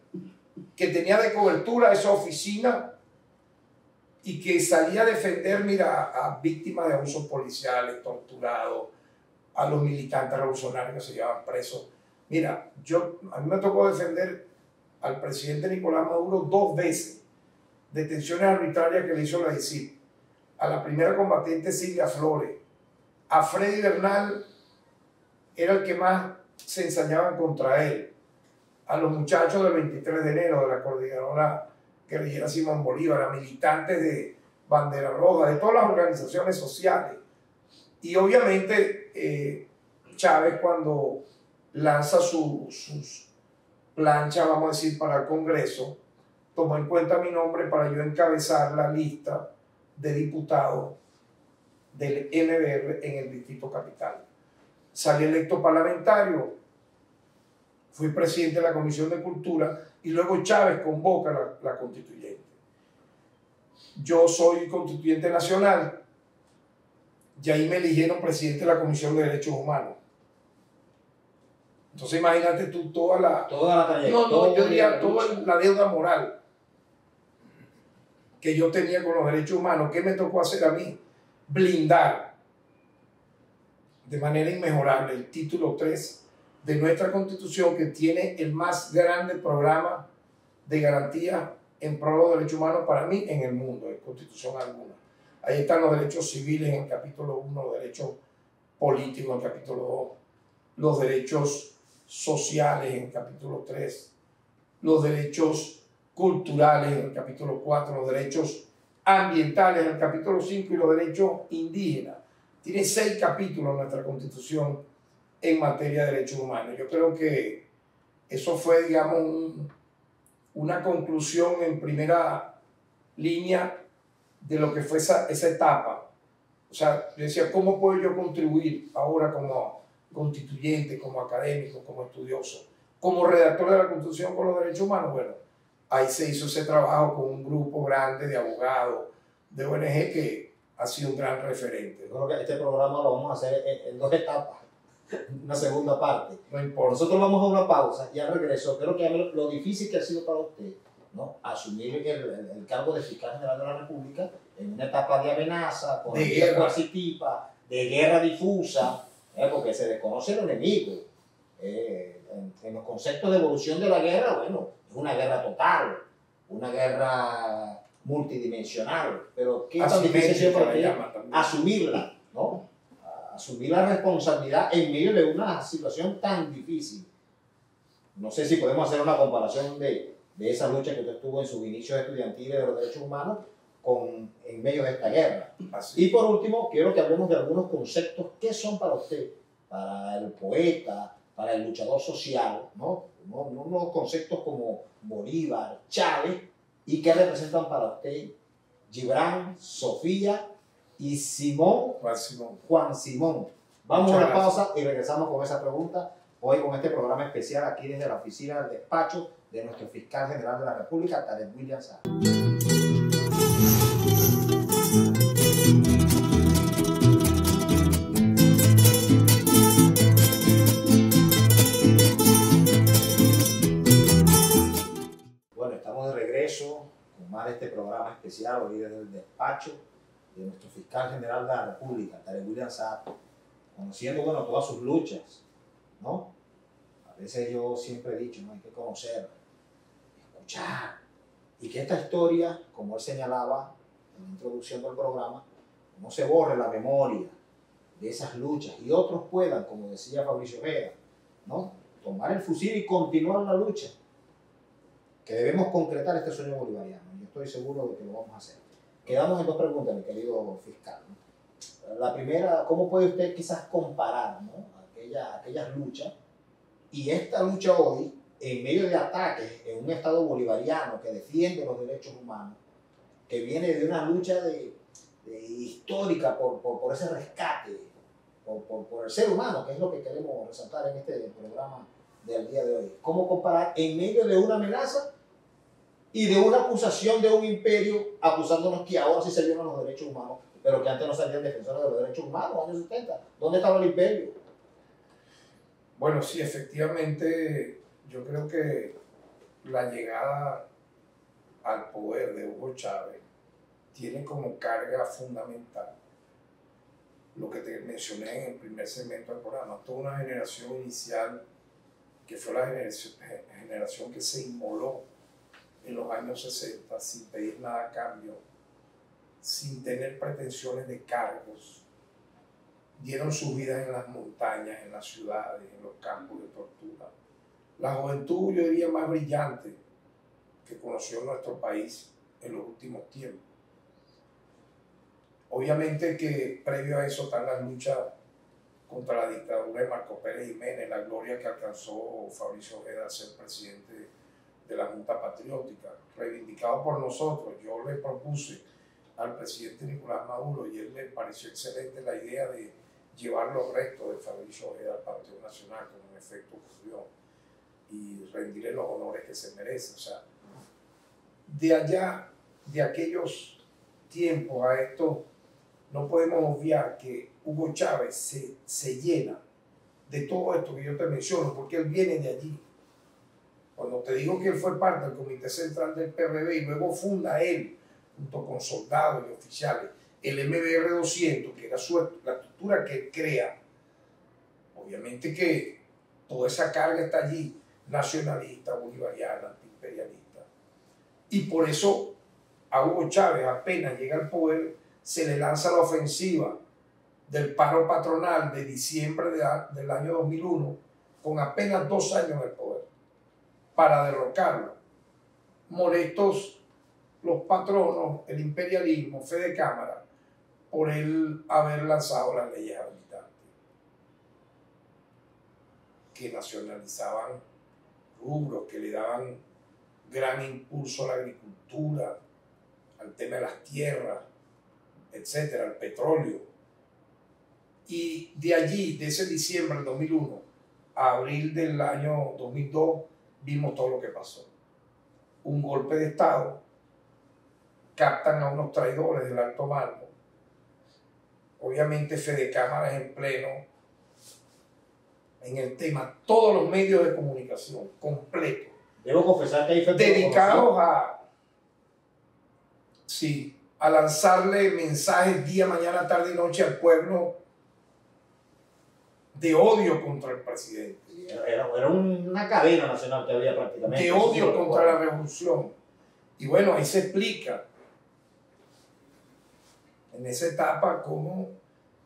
S2: que tenía de cobertura esa oficina y que salía a defender, mira, a víctimas de abusos policiales, torturados, a los militantes revolucionarios que se llevaban presos. Mira, yo, a mí me tocó defender al presidente Nicolás Maduro dos veces, detenciones arbitrarias que le hizo la DICIP, a la primera combatiente Silvia Flores, a Freddy Bernal era el que más se ensañaban contra él, a los muchachos del 23 de enero de la coordinadora guerrillera Simón Bolívar, a militantes de Bandera Roja, de todas las organizaciones sociales. Y obviamente eh, Chávez cuando lanza sus planchas, vamos a decir, para el Congreso, tomó en cuenta mi nombre para yo encabezar la lista de diputados del MBR en el Distrito Capital. Salí electo parlamentario, fui presidente de la Comisión de Cultura y luego Chávez convoca la, la constituyente. Yo soy constituyente nacional y ahí me eligieron presidente de la Comisión de Derechos Humanos. Entonces imagínate tú toda la...
S1: Toda la trayectoria.
S2: No, no, yo diría toda la deuda moral que yo tenía con los derechos humanos. ¿Qué me tocó hacer a mí? Blindar de manera inmejorable el título 3 de nuestra constitución que tiene el más grande programa de garantía en pro de los derechos humanos para mí en el mundo, en constitución alguna. Ahí están los derechos civiles en el capítulo 1, los derechos políticos en el capítulo 2, los derechos sociales en el capítulo 3, los derechos culturales en el capítulo 4, los derechos ambientales en el capítulo 5 y los derechos indígenas. Tiene seis capítulos nuestra constitución en materia de derechos humanos. Yo creo que eso fue, digamos, una conclusión en primera línea de lo que fue esa, etapa. O sea, yo decía, ¿cómo puedo yo contribuir ahora como constituyente, como académico, como estudioso, como redactor de la Constitución con los derechos humanos? Bueno, ahí se hizo ese trabajo con un grupo grande de abogados, de ONG que ha sido un gran referente.
S1: Yo creo que este programa lo vamos a hacer en dos etapas una segunda parte.
S2: No importa.
S1: Nosotros vamos a una pausa y al regreso, creo que lo difícil que ha sido para usted, ¿no? Asumir el, el, cargo de fiscal general de la República en una etapa de amenaza, con
S2: de guerra
S1: de guerra difusa, ¿eh? porque se desconoce el enemigo. Eh, en, en, los conceptos de evolución de la guerra, bueno, es una guerra total, una guerra multidimensional, pero qué tan difícil para asumirla, ¿no? Asumir la responsabilidad en medio de una situación tan difícil. No sé si podemos hacer una comparación de, de esa lucha que usted tuvo en sus inicios estudiantiles de los derechos humanos con, en medio de esta guerra. Y por último, quiero que hablemos de algunos conceptos que son para usted, para el poeta, para el luchador social, ¿no? unos conceptos como Bolívar, Chávez, y que representan para usted Gibran, Sofía y Simón
S2: Juan Simón.
S1: Juan Simón. Vamos a una pausa y regresamos con esa pregunta. Hoy con este programa especial aquí desde la oficina del despacho de nuestro fiscal general de la República, Tarek William Bueno, estamos de regreso con más de este programa especial hoy desde el despacho de nuestro fiscal general de la República, Tarek William Saab, conociendo bueno, todas sus luchas, ¿no? A veces yo siempre he dicho, ¿no? hay que conocer, escuchar, y que esta historia, como él señalaba en la introducción del programa, no se borre la memoria de esas luchas y otros puedan, como decía Fabricio Vera, ¿no? tomar el fusil y continuar la lucha, que debemos concretar este sueño bolivariano. Y estoy seguro de que lo vamos a hacer. Quedamos en dos preguntas, mi querido fiscal. La primera, ¿cómo puede usted quizás comparar ¿no? Aquella, aquellas luchas y esta lucha hoy en medio de ataques en un Estado bolivariano que defiende los derechos humanos, que viene de una lucha de, histórica por, por, por, ese rescate, por, por, el ser humano, que es lo que queremos resaltar en este programa del día de hoy. ¿Cómo comparar en medio de una amenaza y de una acusación de un imperio acusándonos que ahora sí se violan los derechos humanos, pero que antes no salían defensores de los derechos humanos, años 70? ¿Dónde estaba el imperio?
S2: Bueno, sí, efectivamente yo creo que la llegada al poder de Hugo Chávez tiene como carga fundamental lo que te mencioné en el primer segmento del programa, toda una generación inicial que fue la generación, que se inmoló en los años 60 sin pedir nada a cambio, sin tener pretensiones de cargos, dieron sus vidas en las montañas, en las ciudades, en los campos de tortura la juventud, yo diría, más brillante que conoció nuestro país en los últimos tiempos. Obviamente que previo a eso están las luchas contra la dictadura de Marco Pérez Jiménez, la gloria que alcanzó Fabricio Ojeda a ser presidente de la Junta Patriótica, reivindicado por nosotros. Yo le propuse al presidente Nicolás Maduro y él le pareció excelente la idea de llevar los restos de Fabricio Ojeda al Partido Nacional, como en efecto ocurrió y rendirle los honores que se merece. O sea, de allá, de aquellos tiempos a esto, no podemos obviar que Hugo Chávez se, se llena de todo esto que yo te menciono, porque él viene de allí. Cuando te digo que él fue parte del Comité Central del PRD y luego funda él, junto con soldados y oficiales, el MBR 200, que era su, la estructura que él crea, obviamente que toda esa carga está allí nacionalista, bolivariana, antiimperialista. Y por eso a Hugo Chávez apenas llega al poder, se le lanza la ofensiva del paro patronal de diciembre del año 2001, con apenas dos años en el poder, para derrocarlo. Molestos los patronos, el imperialismo, fe de cámara, por él haber lanzado las leyes habilitantes, que nacionalizaban rubros que le daban gran impulso a la agricultura, al tema de las tierras, etcétera, al petróleo. Y de allí, de ese diciembre del 2001 a abril del año 2002, vimos todo lo que pasó. Un golpe de Estado, captan a unos traidores del alto mando, obviamente Fede Cámaras en pleno en el tema, todos los medios de comunicación, completos.
S1: Debo confesar que hay
S2: Dedicados a, sí, a lanzarle mensajes día, mañana, tarde y noche al pueblo de odio contra el presidente.
S1: Era, era, una cadena nacional que había prácticamente.
S2: De odio contra la revolución. Y bueno, ahí se explica en esa etapa cómo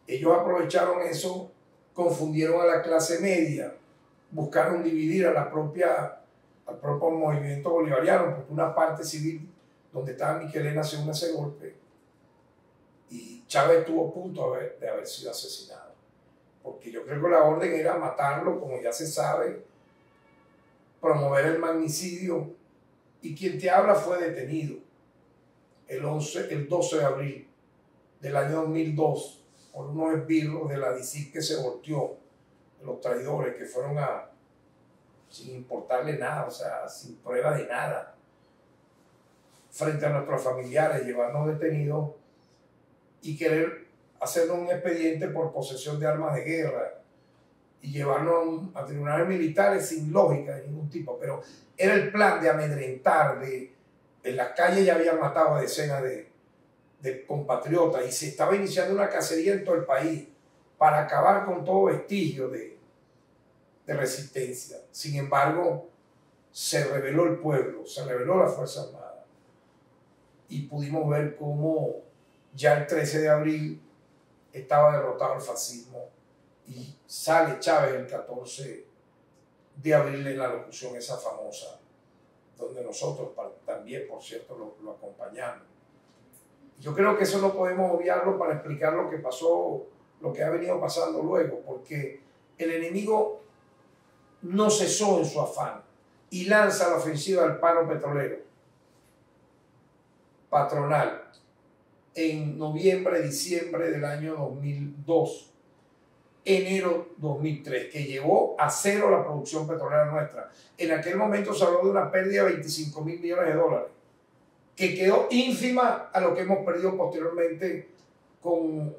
S2: ellos aprovecharon eso confundieron a la clase media, buscaron dividir a la propia, al propio movimiento bolivariano, porque una parte civil donde estaba Miquelena según ese golpe, y Chávez estuvo a punto de haber sido asesinado. Porque yo creo que la orden era matarlo, como ya se sabe, promover el magnicidio, y quien te habla fue detenido el, 11, el 12 de abril del año 2002 por unos esbirros de la DICIC que se volteó, los traidores que fueron a, sin importarle nada, o sea, sin prueba de nada, frente a nuestros familiares, llevarnos detenidos y querer hacernos un expediente por posesión de armas de guerra y llevarnos a tribunales militares sin lógica de ningún tipo, pero era el plan de amedrentar, de en las calles ya habían matado a decenas de, de compatriotas y se estaba iniciando una cacería en todo el país para acabar con todo vestigio de, de resistencia. Sin embargo, se reveló el pueblo, se reveló la Fuerza Armada y pudimos ver cómo ya el 13 de abril estaba derrotado el fascismo y sale Chávez el 14 de abril en la locución esa famosa, donde nosotros también, por cierto, lo, acompañamos. Yo creo que eso no podemos obviarlo para explicar lo que pasó, lo que ha venido pasando luego, porque el enemigo no cesó en su afán y lanza la ofensiva al paro petrolero patronal en noviembre, diciembre del año 2002, enero 2003, que llevó a cero la producción petrolera nuestra. En aquel momento se habló de una pérdida de 25 mil millones de dólares, que quedó ínfima a lo que hemos perdido posteriormente con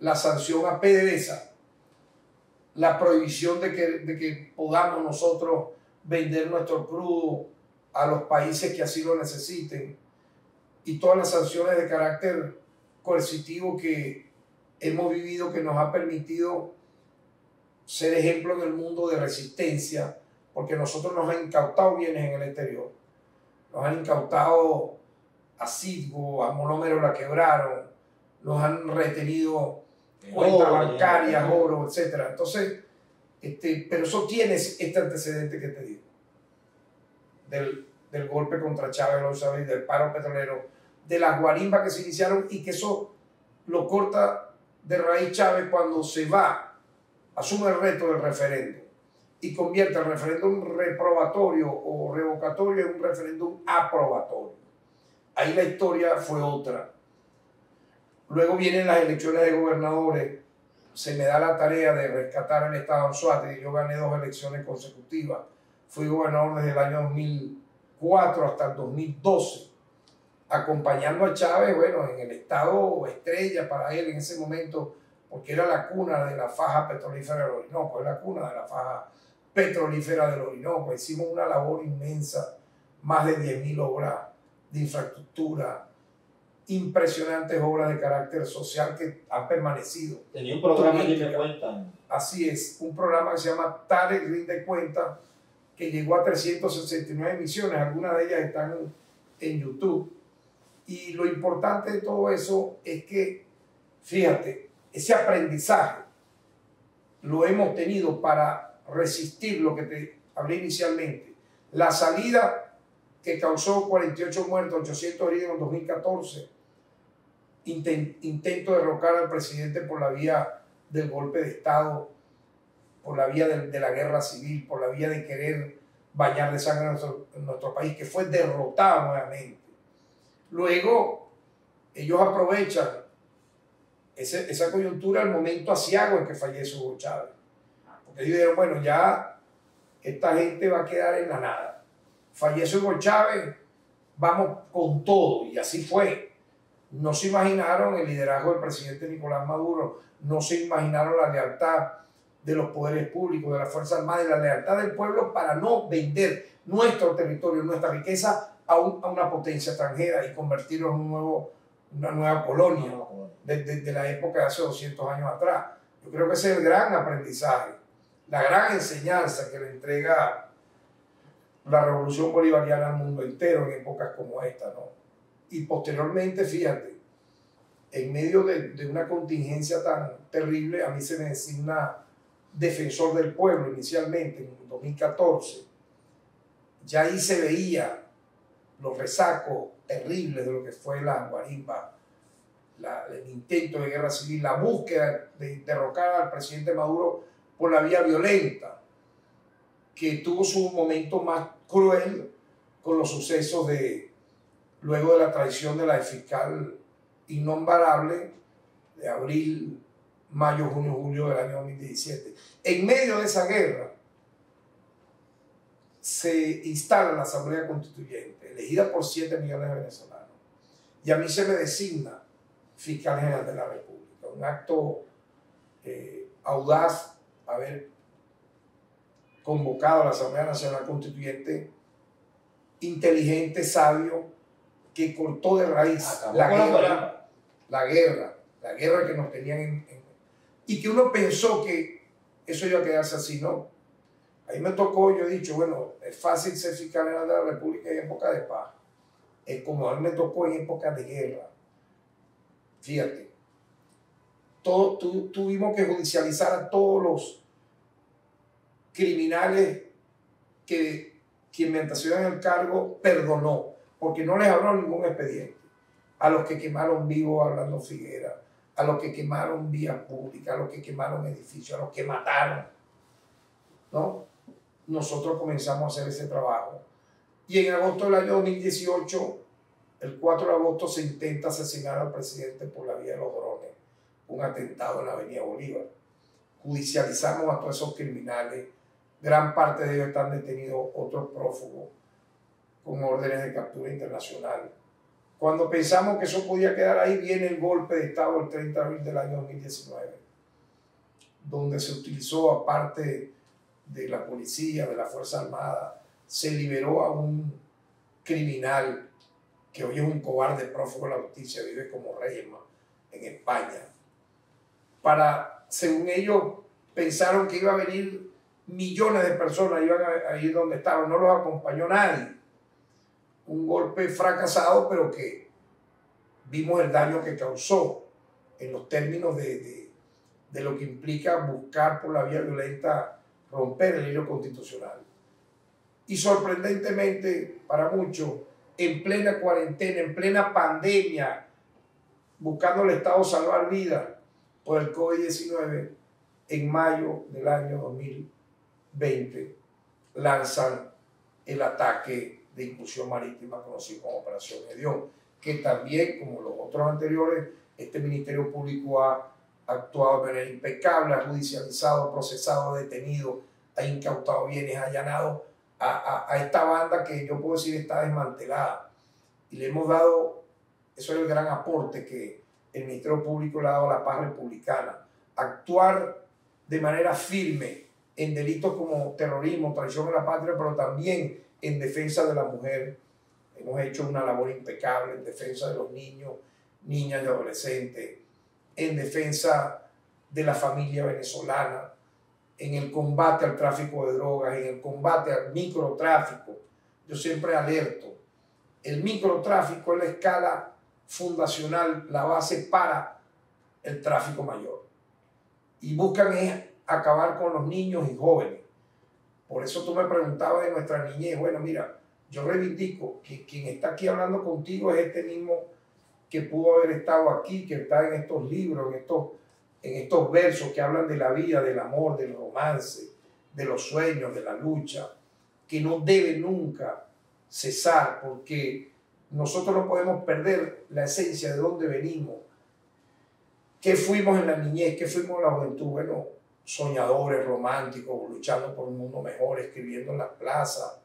S2: la sanción a PDVSA, la prohibición de que, de que podamos nosotros vender nuestro crudo a los países que así lo necesiten y todas las sanciones de carácter coercitivo que hemos vivido que nos ha permitido ser ejemplo en el mundo de resistencia, porque nosotros nos han incautado bienes en el exterior. Nos han incautado a Citgo, a Monómero la quebraron, nos han retenido cuentas bancarias, oro, etc. Entonces, este, pero eso tiene este antecedente que te digo, del, del golpe contra Chávez, lo sabéis, del paro petrolero, de las guarimbas que se iniciaron y que eso lo corta de raíz Chávez cuando se va, asume el reto del referéndum y convierte el referéndum reprobatorio o revocatorio en un referéndum aprobatorio. Ahí la historia fue otra. Luego vienen las elecciones de gobernadores. Se me da la tarea de rescatar el estado de y Yo gané dos elecciones consecutivas. Fui gobernador desde el año 2004 hasta el 2012 acompañando a Chávez, bueno, en el estado estrella para él en ese momento, porque era la cuna de la faja petrolífera del Orinoco, es la cuna de la faja petrolífera del Orinoco. Hicimos una labor inmensa, más de 10.000 obras de infraestructura, impresionantes obras de carácter social que han permanecido.
S1: Tenía un programa que me cuentan.
S2: Así es, un programa que se llama Tare Rinde Cuenta, que llegó a 369 emisiones, algunas de ellas están en YouTube y lo importante de todo eso es que, fíjate, ese aprendizaje lo hemos tenido para resistir lo que te hablé inicialmente. La salida que causó 48 muertos, 800 heridos en 2014, intento de derrocar al presidente por la vía del golpe de Estado, por la vía de, la guerra civil, por la vía de querer bañar de sangre nuestro, nuestro país, que fue derrotado nuevamente Luego, ellos aprovechan esa coyuntura, el momento asiago en que fallece Hugo Chávez. Porque ellos dijeron, bueno, ya esta gente va a quedar en la nada. Fallece Hugo Chávez, vamos con todo. Y así fue. No se imaginaron el liderazgo del presidente Nicolás Maduro, no se imaginaron la lealtad de los poderes públicos, de la Fuerza Armada y la lealtad del pueblo para no vender nuestro territorio, nuestra riqueza a, una potencia extranjera y convertirlo en un nuevo, una nueva colonia desde la época de hace 200 años atrás. Yo creo que ese es el gran aprendizaje, la gran enseñanza que le entrega la revolución bolivariana al mundo entero en épocas como esta, ¿no? Y posteriormente, fíjate, en medio de, de, una contingencia tan terrible, a mí se me designa defensor del pueblo inicialmente en 2014. Ya ahí se veía los resacos terribles de lo que fue la guarimba, el intento de guerra civil, la búsqueda de derrocar al presidente Maduro por la vía violenta, que tuvo su momento más cruel con los sucesos de luego de la traición de la fiscal innombrable de abril, mayo, junio, julio del año 2017. En medio de esa guerra se instala la Asamblea Constituyente elegida por 7 millones de venezolanos. Y a mí se me designa fiscal general de la República. Un acto eh, audaz haber convocado a la Asamblea Nacional Constituyente, inteligente, sabio, que cortó de raíz la guerra, la guerra, la guerra que nos tenían en, Y que uno pensó que eso iba a quedarse así, ¿no? Ahí me tocó, yo he dicho, bueno, es fácil ser fiscal general de la República en época de paz. Es como a mí me tocó en época de guerra. Fíjate, todo, tuvimos que judicializar a todos los criminales que quien me en el cargo perdonó, porque no les abrió ningún expediente. A los que quemaron vivo hablando Figuera, a los que quemaron vías públicas, a los que quemaron edificios, a los que mataron. ¿No? Nosotros comenzamos a hacer ese trabajo. Y en agosto del año 2018, el 4 de agosto, se intenta asesinar al presidente por la vía de los drones, un atentado en la Avenida Bolívar. Judicializamos a todos esos criminales Gran parte de ellos están detenidos, otros prófugos, con órdenes de captura internacional. Cuando pensamos que eso podía quedar ahí, viene el golpe de Estado el 30 de abril del año 2019, donde se utilizó, aparte de la policía, de la Fuerza Armada, se liberó a un criminal que hoy es un cobarde prófugo de la justicia, vive como rey en España. Para, según ellos, pensaron que iba a venir millones de personas iban ahí donde estaban, no los acompañó nadie. Un golpe fracasado, pero que vimos el daño que causó en los términos de, de, lo que implica buscar por la vía violenta romper el hilo constitucional. Y sorprendentemente, para muchos, en plena cuarentena, en plena pandemia, buscando el Estado salvar vidas por el COVID-19, en mayo del año 2020 20 lanzan el ataque de inclusión marítima conocido como Operación Edión, que también, como los otros anteriores, este Ministerio Público ha actuado de manera impecable, ha judicializado, procesado, detenido, ha incautado bienes, ha allanado a, a, esta banda que yo puedo decir está desmantelada. Y le hemos dado, eso es el gran aporte que el Ministerio Público le ha dado a la paz republicana, actuar de manera firme en delitos como terrorismo, traición a la patria, pero también en defensa de la mujer. Hemos hecho una labor impecable en defensa de los niños, niñas y adolescentes, en defensa de la familia venezolana, en el combate al tráfico de drogas, en el combate al microtráfico. Yo siempre alerto, el microtráfico es la escala fundacional, la base para el tráfico mayor. Y buscan acabar con los niños y jóvenes. Por eso tú me preguntabas de nuestra niñez. Bueno, mira, yo reivindico que quien está aquí hablando contigo es este mismo que pudo haber estado aquí, que está en estos libros, en estos, en estos versos que hablan de la vida, del amor, del romance, de los sueños, de la lucha, que no debe nunca cesar, porque nosotros no podemos perder la esencia de dónde venimos, qué fuimos en la niñez, qué fuimos en la juventud. Bueno, soñadores, románticos, luchando por un mundo mejor, escribiendo en las plazas,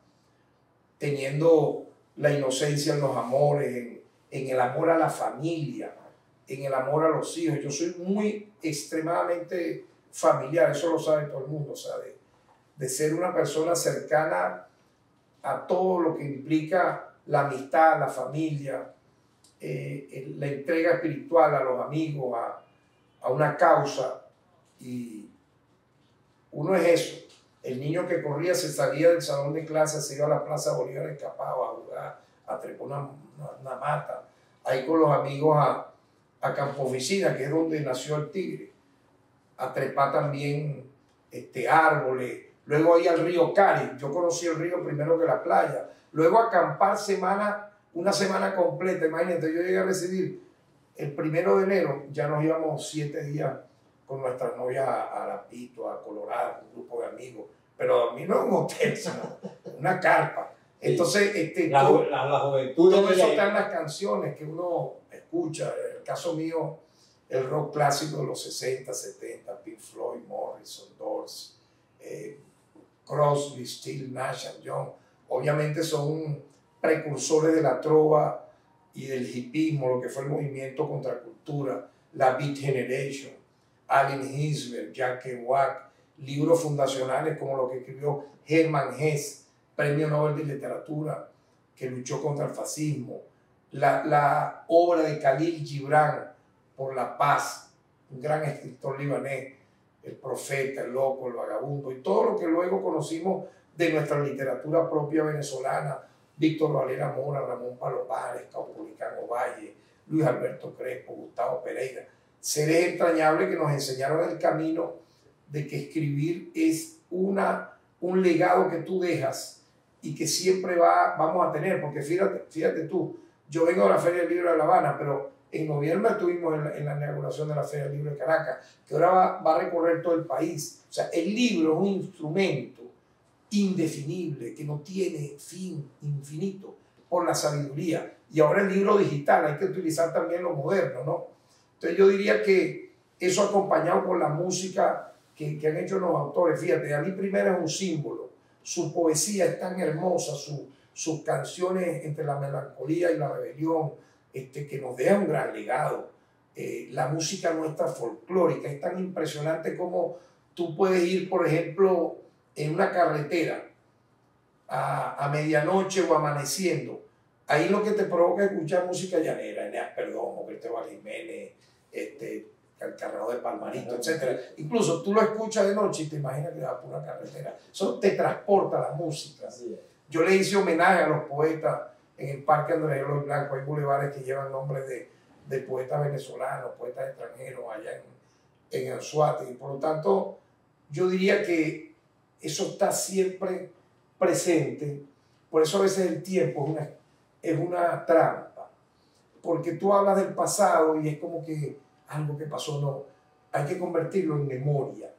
S2: teniendo la inocencia en los amores, en, el amor a la familia, en el amor a los hijos. Yo soy muy extremadamente familiar, eso lo sabe todo el mundo, sabe, de ser una persona cercana a todo lo que implica la amistad, la familia, eh, la entrega espiritual a los amigos, a, a una causa. Y, uno es eso, el niño que corría se salía del salón de clase, se iba a la Plaza Bolívar, escapaba a jugar, a trepar una, una, mata, ahí con los amigos a, a Campo Oficina, que es donde nació el tigre, a trepar también este, árboles, luego ahí al río Cari, yo conocí el río primero que la playa, luego acampar semana, una semana completa, imagínate, yo llegué a recibir el primero de enero, ya nos íbamos siete días con nuestras novias a, La Pito, a Colorado, un grupo de amigos, pero a mí no un hotel, sino una carpa. Entonces, este,
S1: la, todo, la, juventud.
S2: Todo eso está en las canciones que uno escucha. En el caso mío, el rock clásico de los 60, 70, Pink Floyd, Morrison, Doors, eh, Crosby, Steele, Nash Young, obviamente son precursores de la trova y del hipismo, lo que fue el movimiento contra cultura, la Beat Generation. Allen Hinsberg, Jack Kerouac, libros fundacionales como lo que escribió Hermann Hesse, Premio Nobel de Literatura, que luchó contra el fascismo, la, la obra de Khalil Gibran por la paz, un gran escritor libanés, el profeta, el loco, el vagabundo y todo lo que luego conocimos de nuestra literatura propia venezolana, Víctor Valera Mora, Ramón Palomares, Caupolicano Valle, Luis Alberto Crespo, Gustavo Pereira, seres entrañables que nos enseñaron el camino de que escribir es una, un legado que tú dejas y que siempre va, vamos a tener, porque fíjate, fíjate tú, yo vengo de la Feria del Libro de La Habana, pero en noviembre estuvimos en la, inauguración de la Feria del Libro de Caracas, que ahora va, va, a recorrer todo el país. O sea, el libro es un instrumento indefinible, que no tiene fin infinito, por la sabiduría. Y ahora el libro digital, hay que utilizar también lo moderno, ¿no? Entonces yo diría que eso acompañado con la música que, que han hecho los autores, fíjate, Ali Primera es un símbolo, su poesía es tan hermosa, su, sus canciones entre la melancolía y la rebelión, este, que nos deja un gran legado. Eh, la música nuestra folclórica es tan impresionante como tú puedes ir, por ejemplo, en una carretera a, a medianoche o amaneciendo. Ahí lo que te provoca es escuchar música llanera, Eneas Perdomo, Cristóbal Jiménez, este, el carrero de Palmarito, etc. Incluso tú lo escuchas de noche y te imaginas que va por una carretera. Eso te transporta la música. Yo le hice homenaje a los poetas en el Parque Andrés Eloy Blanco. Hay bulevares que llevan nombres de, de poetas venezolanos, poetas extranjeros allá en, en y Por lo tanto, yo diría que eso está siempre presente. Por eso a veces el tiempo es una, es una trampa. Porque tú hablas del pasado y es como que algo que pasó, no. Hay que convertirlo en memoria,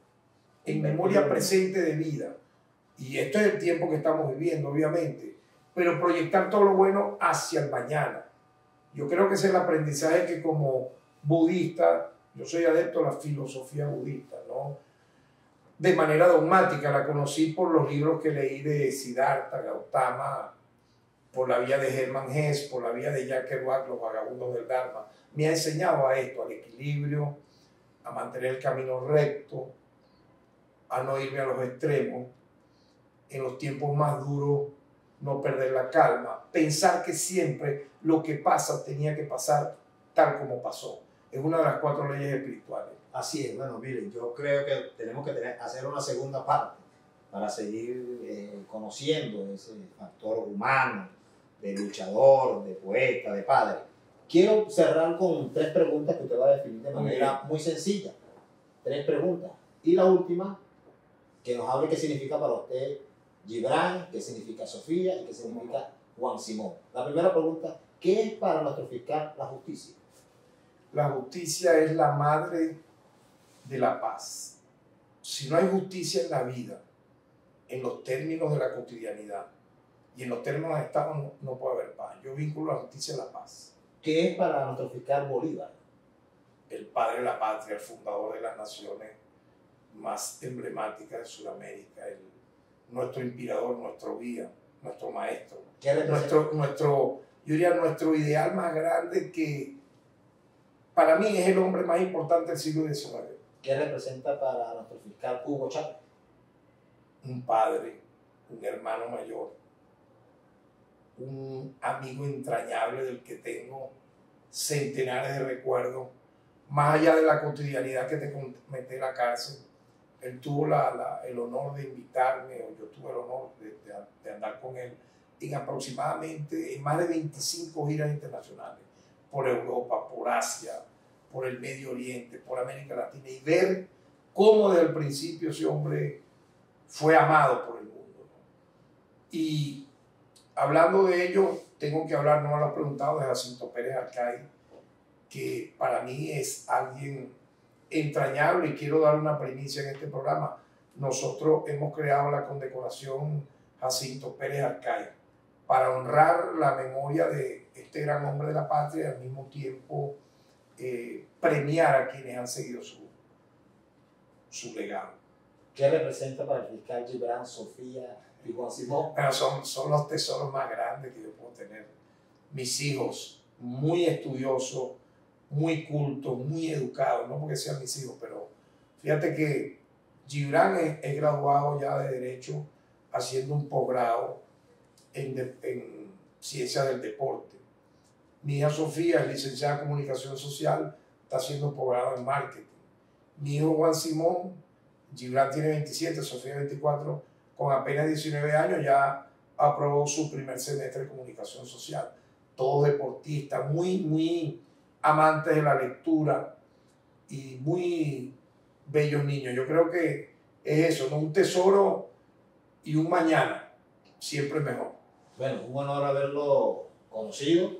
S2: en memoria presente de vida. Y esto es el tiempo que estamos viviendo, obviamente, pero proyectar todo lo bueno hacia el mañana. Yo creo que ese es el aprendizaje que como budista, yo soy adepto a la filosofía budista, ¿no? De manera dogmática, la conocí por los libros que leí de Siddhartha Gautama, por la vía de Hermann Hesse, por la vía de Jack Kerouac, Los Vagabundos del Dharma, me ha enseñado a esto, al equilibrio, a mantener el camino recto, a no irme a los extremos, en los tiempos más duros no perder la calma, pensar que siempre lo que pasa tenía que pasar tal como pasó. Es una de las cuatro leyes espirituales.
S1: Así es, bueno, miren, yo creo que tenemos que hacer una segunda parte para seguir eh, conociendo ese factor humano, de luchador, de poeta, de padre. Quiero cerrar con tres preguntas que usted va a definir de manera muy sencilla. Tres preguntas. Y la última, que nos hable qué significa para usted Gibran, qué significa Sofía y qué significa Juan Simón. La primera pregunta, ¿qué es para nuestro fiscal la justicia?
S2: La justicia es la madre de la paz. Si no hay justicia en la vida, en los términos de la cotidianidad y en los términos de Estado, no, no puede haber paz. Yo vinculo la justicia a la paz.
S1: ¿Qué es para nuestro fiscal Bolívar?
S2: El padre de la patria, el fundador de las naciones más emblemáticas de Sudamérica, el, nuestro inspirador, nuestro guía, nuestro maestro. nuestro, nuestro, yo diría nuestro ideal más grande que para mí es el hombre más importante del siglo XIX.
S1: ¿Qué representa para nuestro fiscal Hugo Chávez?
S2: Un padre, un hermano mayor, un amigo entrañable del que tengo centenares de recuerdos, más allá de la cotidianidad que te en la cárcel. Él tuvo el honor de invitarme, o yo tuve el honor de, de, andar con él en aproximadamente en más de 25 giras internacionales por Europa, por Asia, por el Medio Oriente, por América Latina y ver cómo desde el principio ese hombre fue amado por el mundo. Y Hablando de ello, tengo que hablar, no me lo has preguntado, de Jacinto Pérez Arcay, que para mí es alguien entrañable y quiero dar una primicia en este programa. Nosotros hemos creado la condecoración Jacinto Pérez Arcay para honrar la memoria de este gran hombre de la patria y al mismo tiempo eh, premiar a quienes han seguido su, su legado.
S1: ¿Qué representa para el fiscal Gibran Sofía Juan Simón.
S2: Pero son, son los tesoros más grandes que yo puedo tener. Mis hijos, muy estudiosos, muy cultos, muy educados, no porque sean mis hijos, pero fíjate que Gibran es, graduado ya de Derecho haciendo un posgrado en, en Ciencia del Deporte. Mi hija Sofía es licenciada en Comunicación Social, está haciendo un posgrado en Marketing. Mi hijo Juan Simón Gibran tiene 27, Sofía 24, con apenas 19 años ya aprobó su primer semestre de comunicación social. Todos deportistas, muy, muy amantes de la lectura y muy bellos niños. Yo creo que es eso, ¿no? un tesoro y un mañana, siempre mejor.
S1: Bueno, un honor haberlo conocido.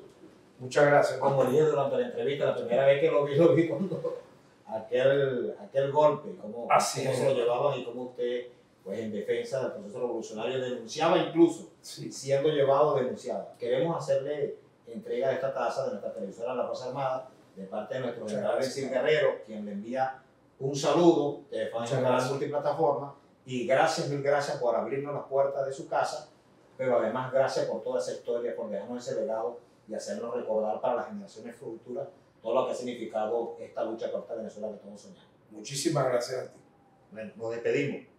S2: Muchas gracias.
S1: Como dije durante la entrevista, la primera vez que lo vi, lo vi cuando aquel, aquel golpe, cómo,
S2: Así
S1: cómo se lo llevaban y cómo usted, pues en defensa del proceso revolucionario, denunciaba incluso,
S2: Sí.
S1: siendo llevado, denunciaba. Queremos hacerle entrega de esta taza de nuestra televisora La Rosa Armada, de parte de nuestro general. Benzín Guerrero, quien le envía un saludo, de
S2: Muchas
S1: canal multiplataforma, y gracias, mil gracias por abrirnos las puertas de su casa, pero además gracias por toda esa historia, por dejarnos ese legado y hacernos recordar para las generaciones futuras todo lo que ha significado esta lucha esta Venezuela que todos soñamos.
S2: Muchísimas gracias a ti.
S1: Bueno, nos despedimos.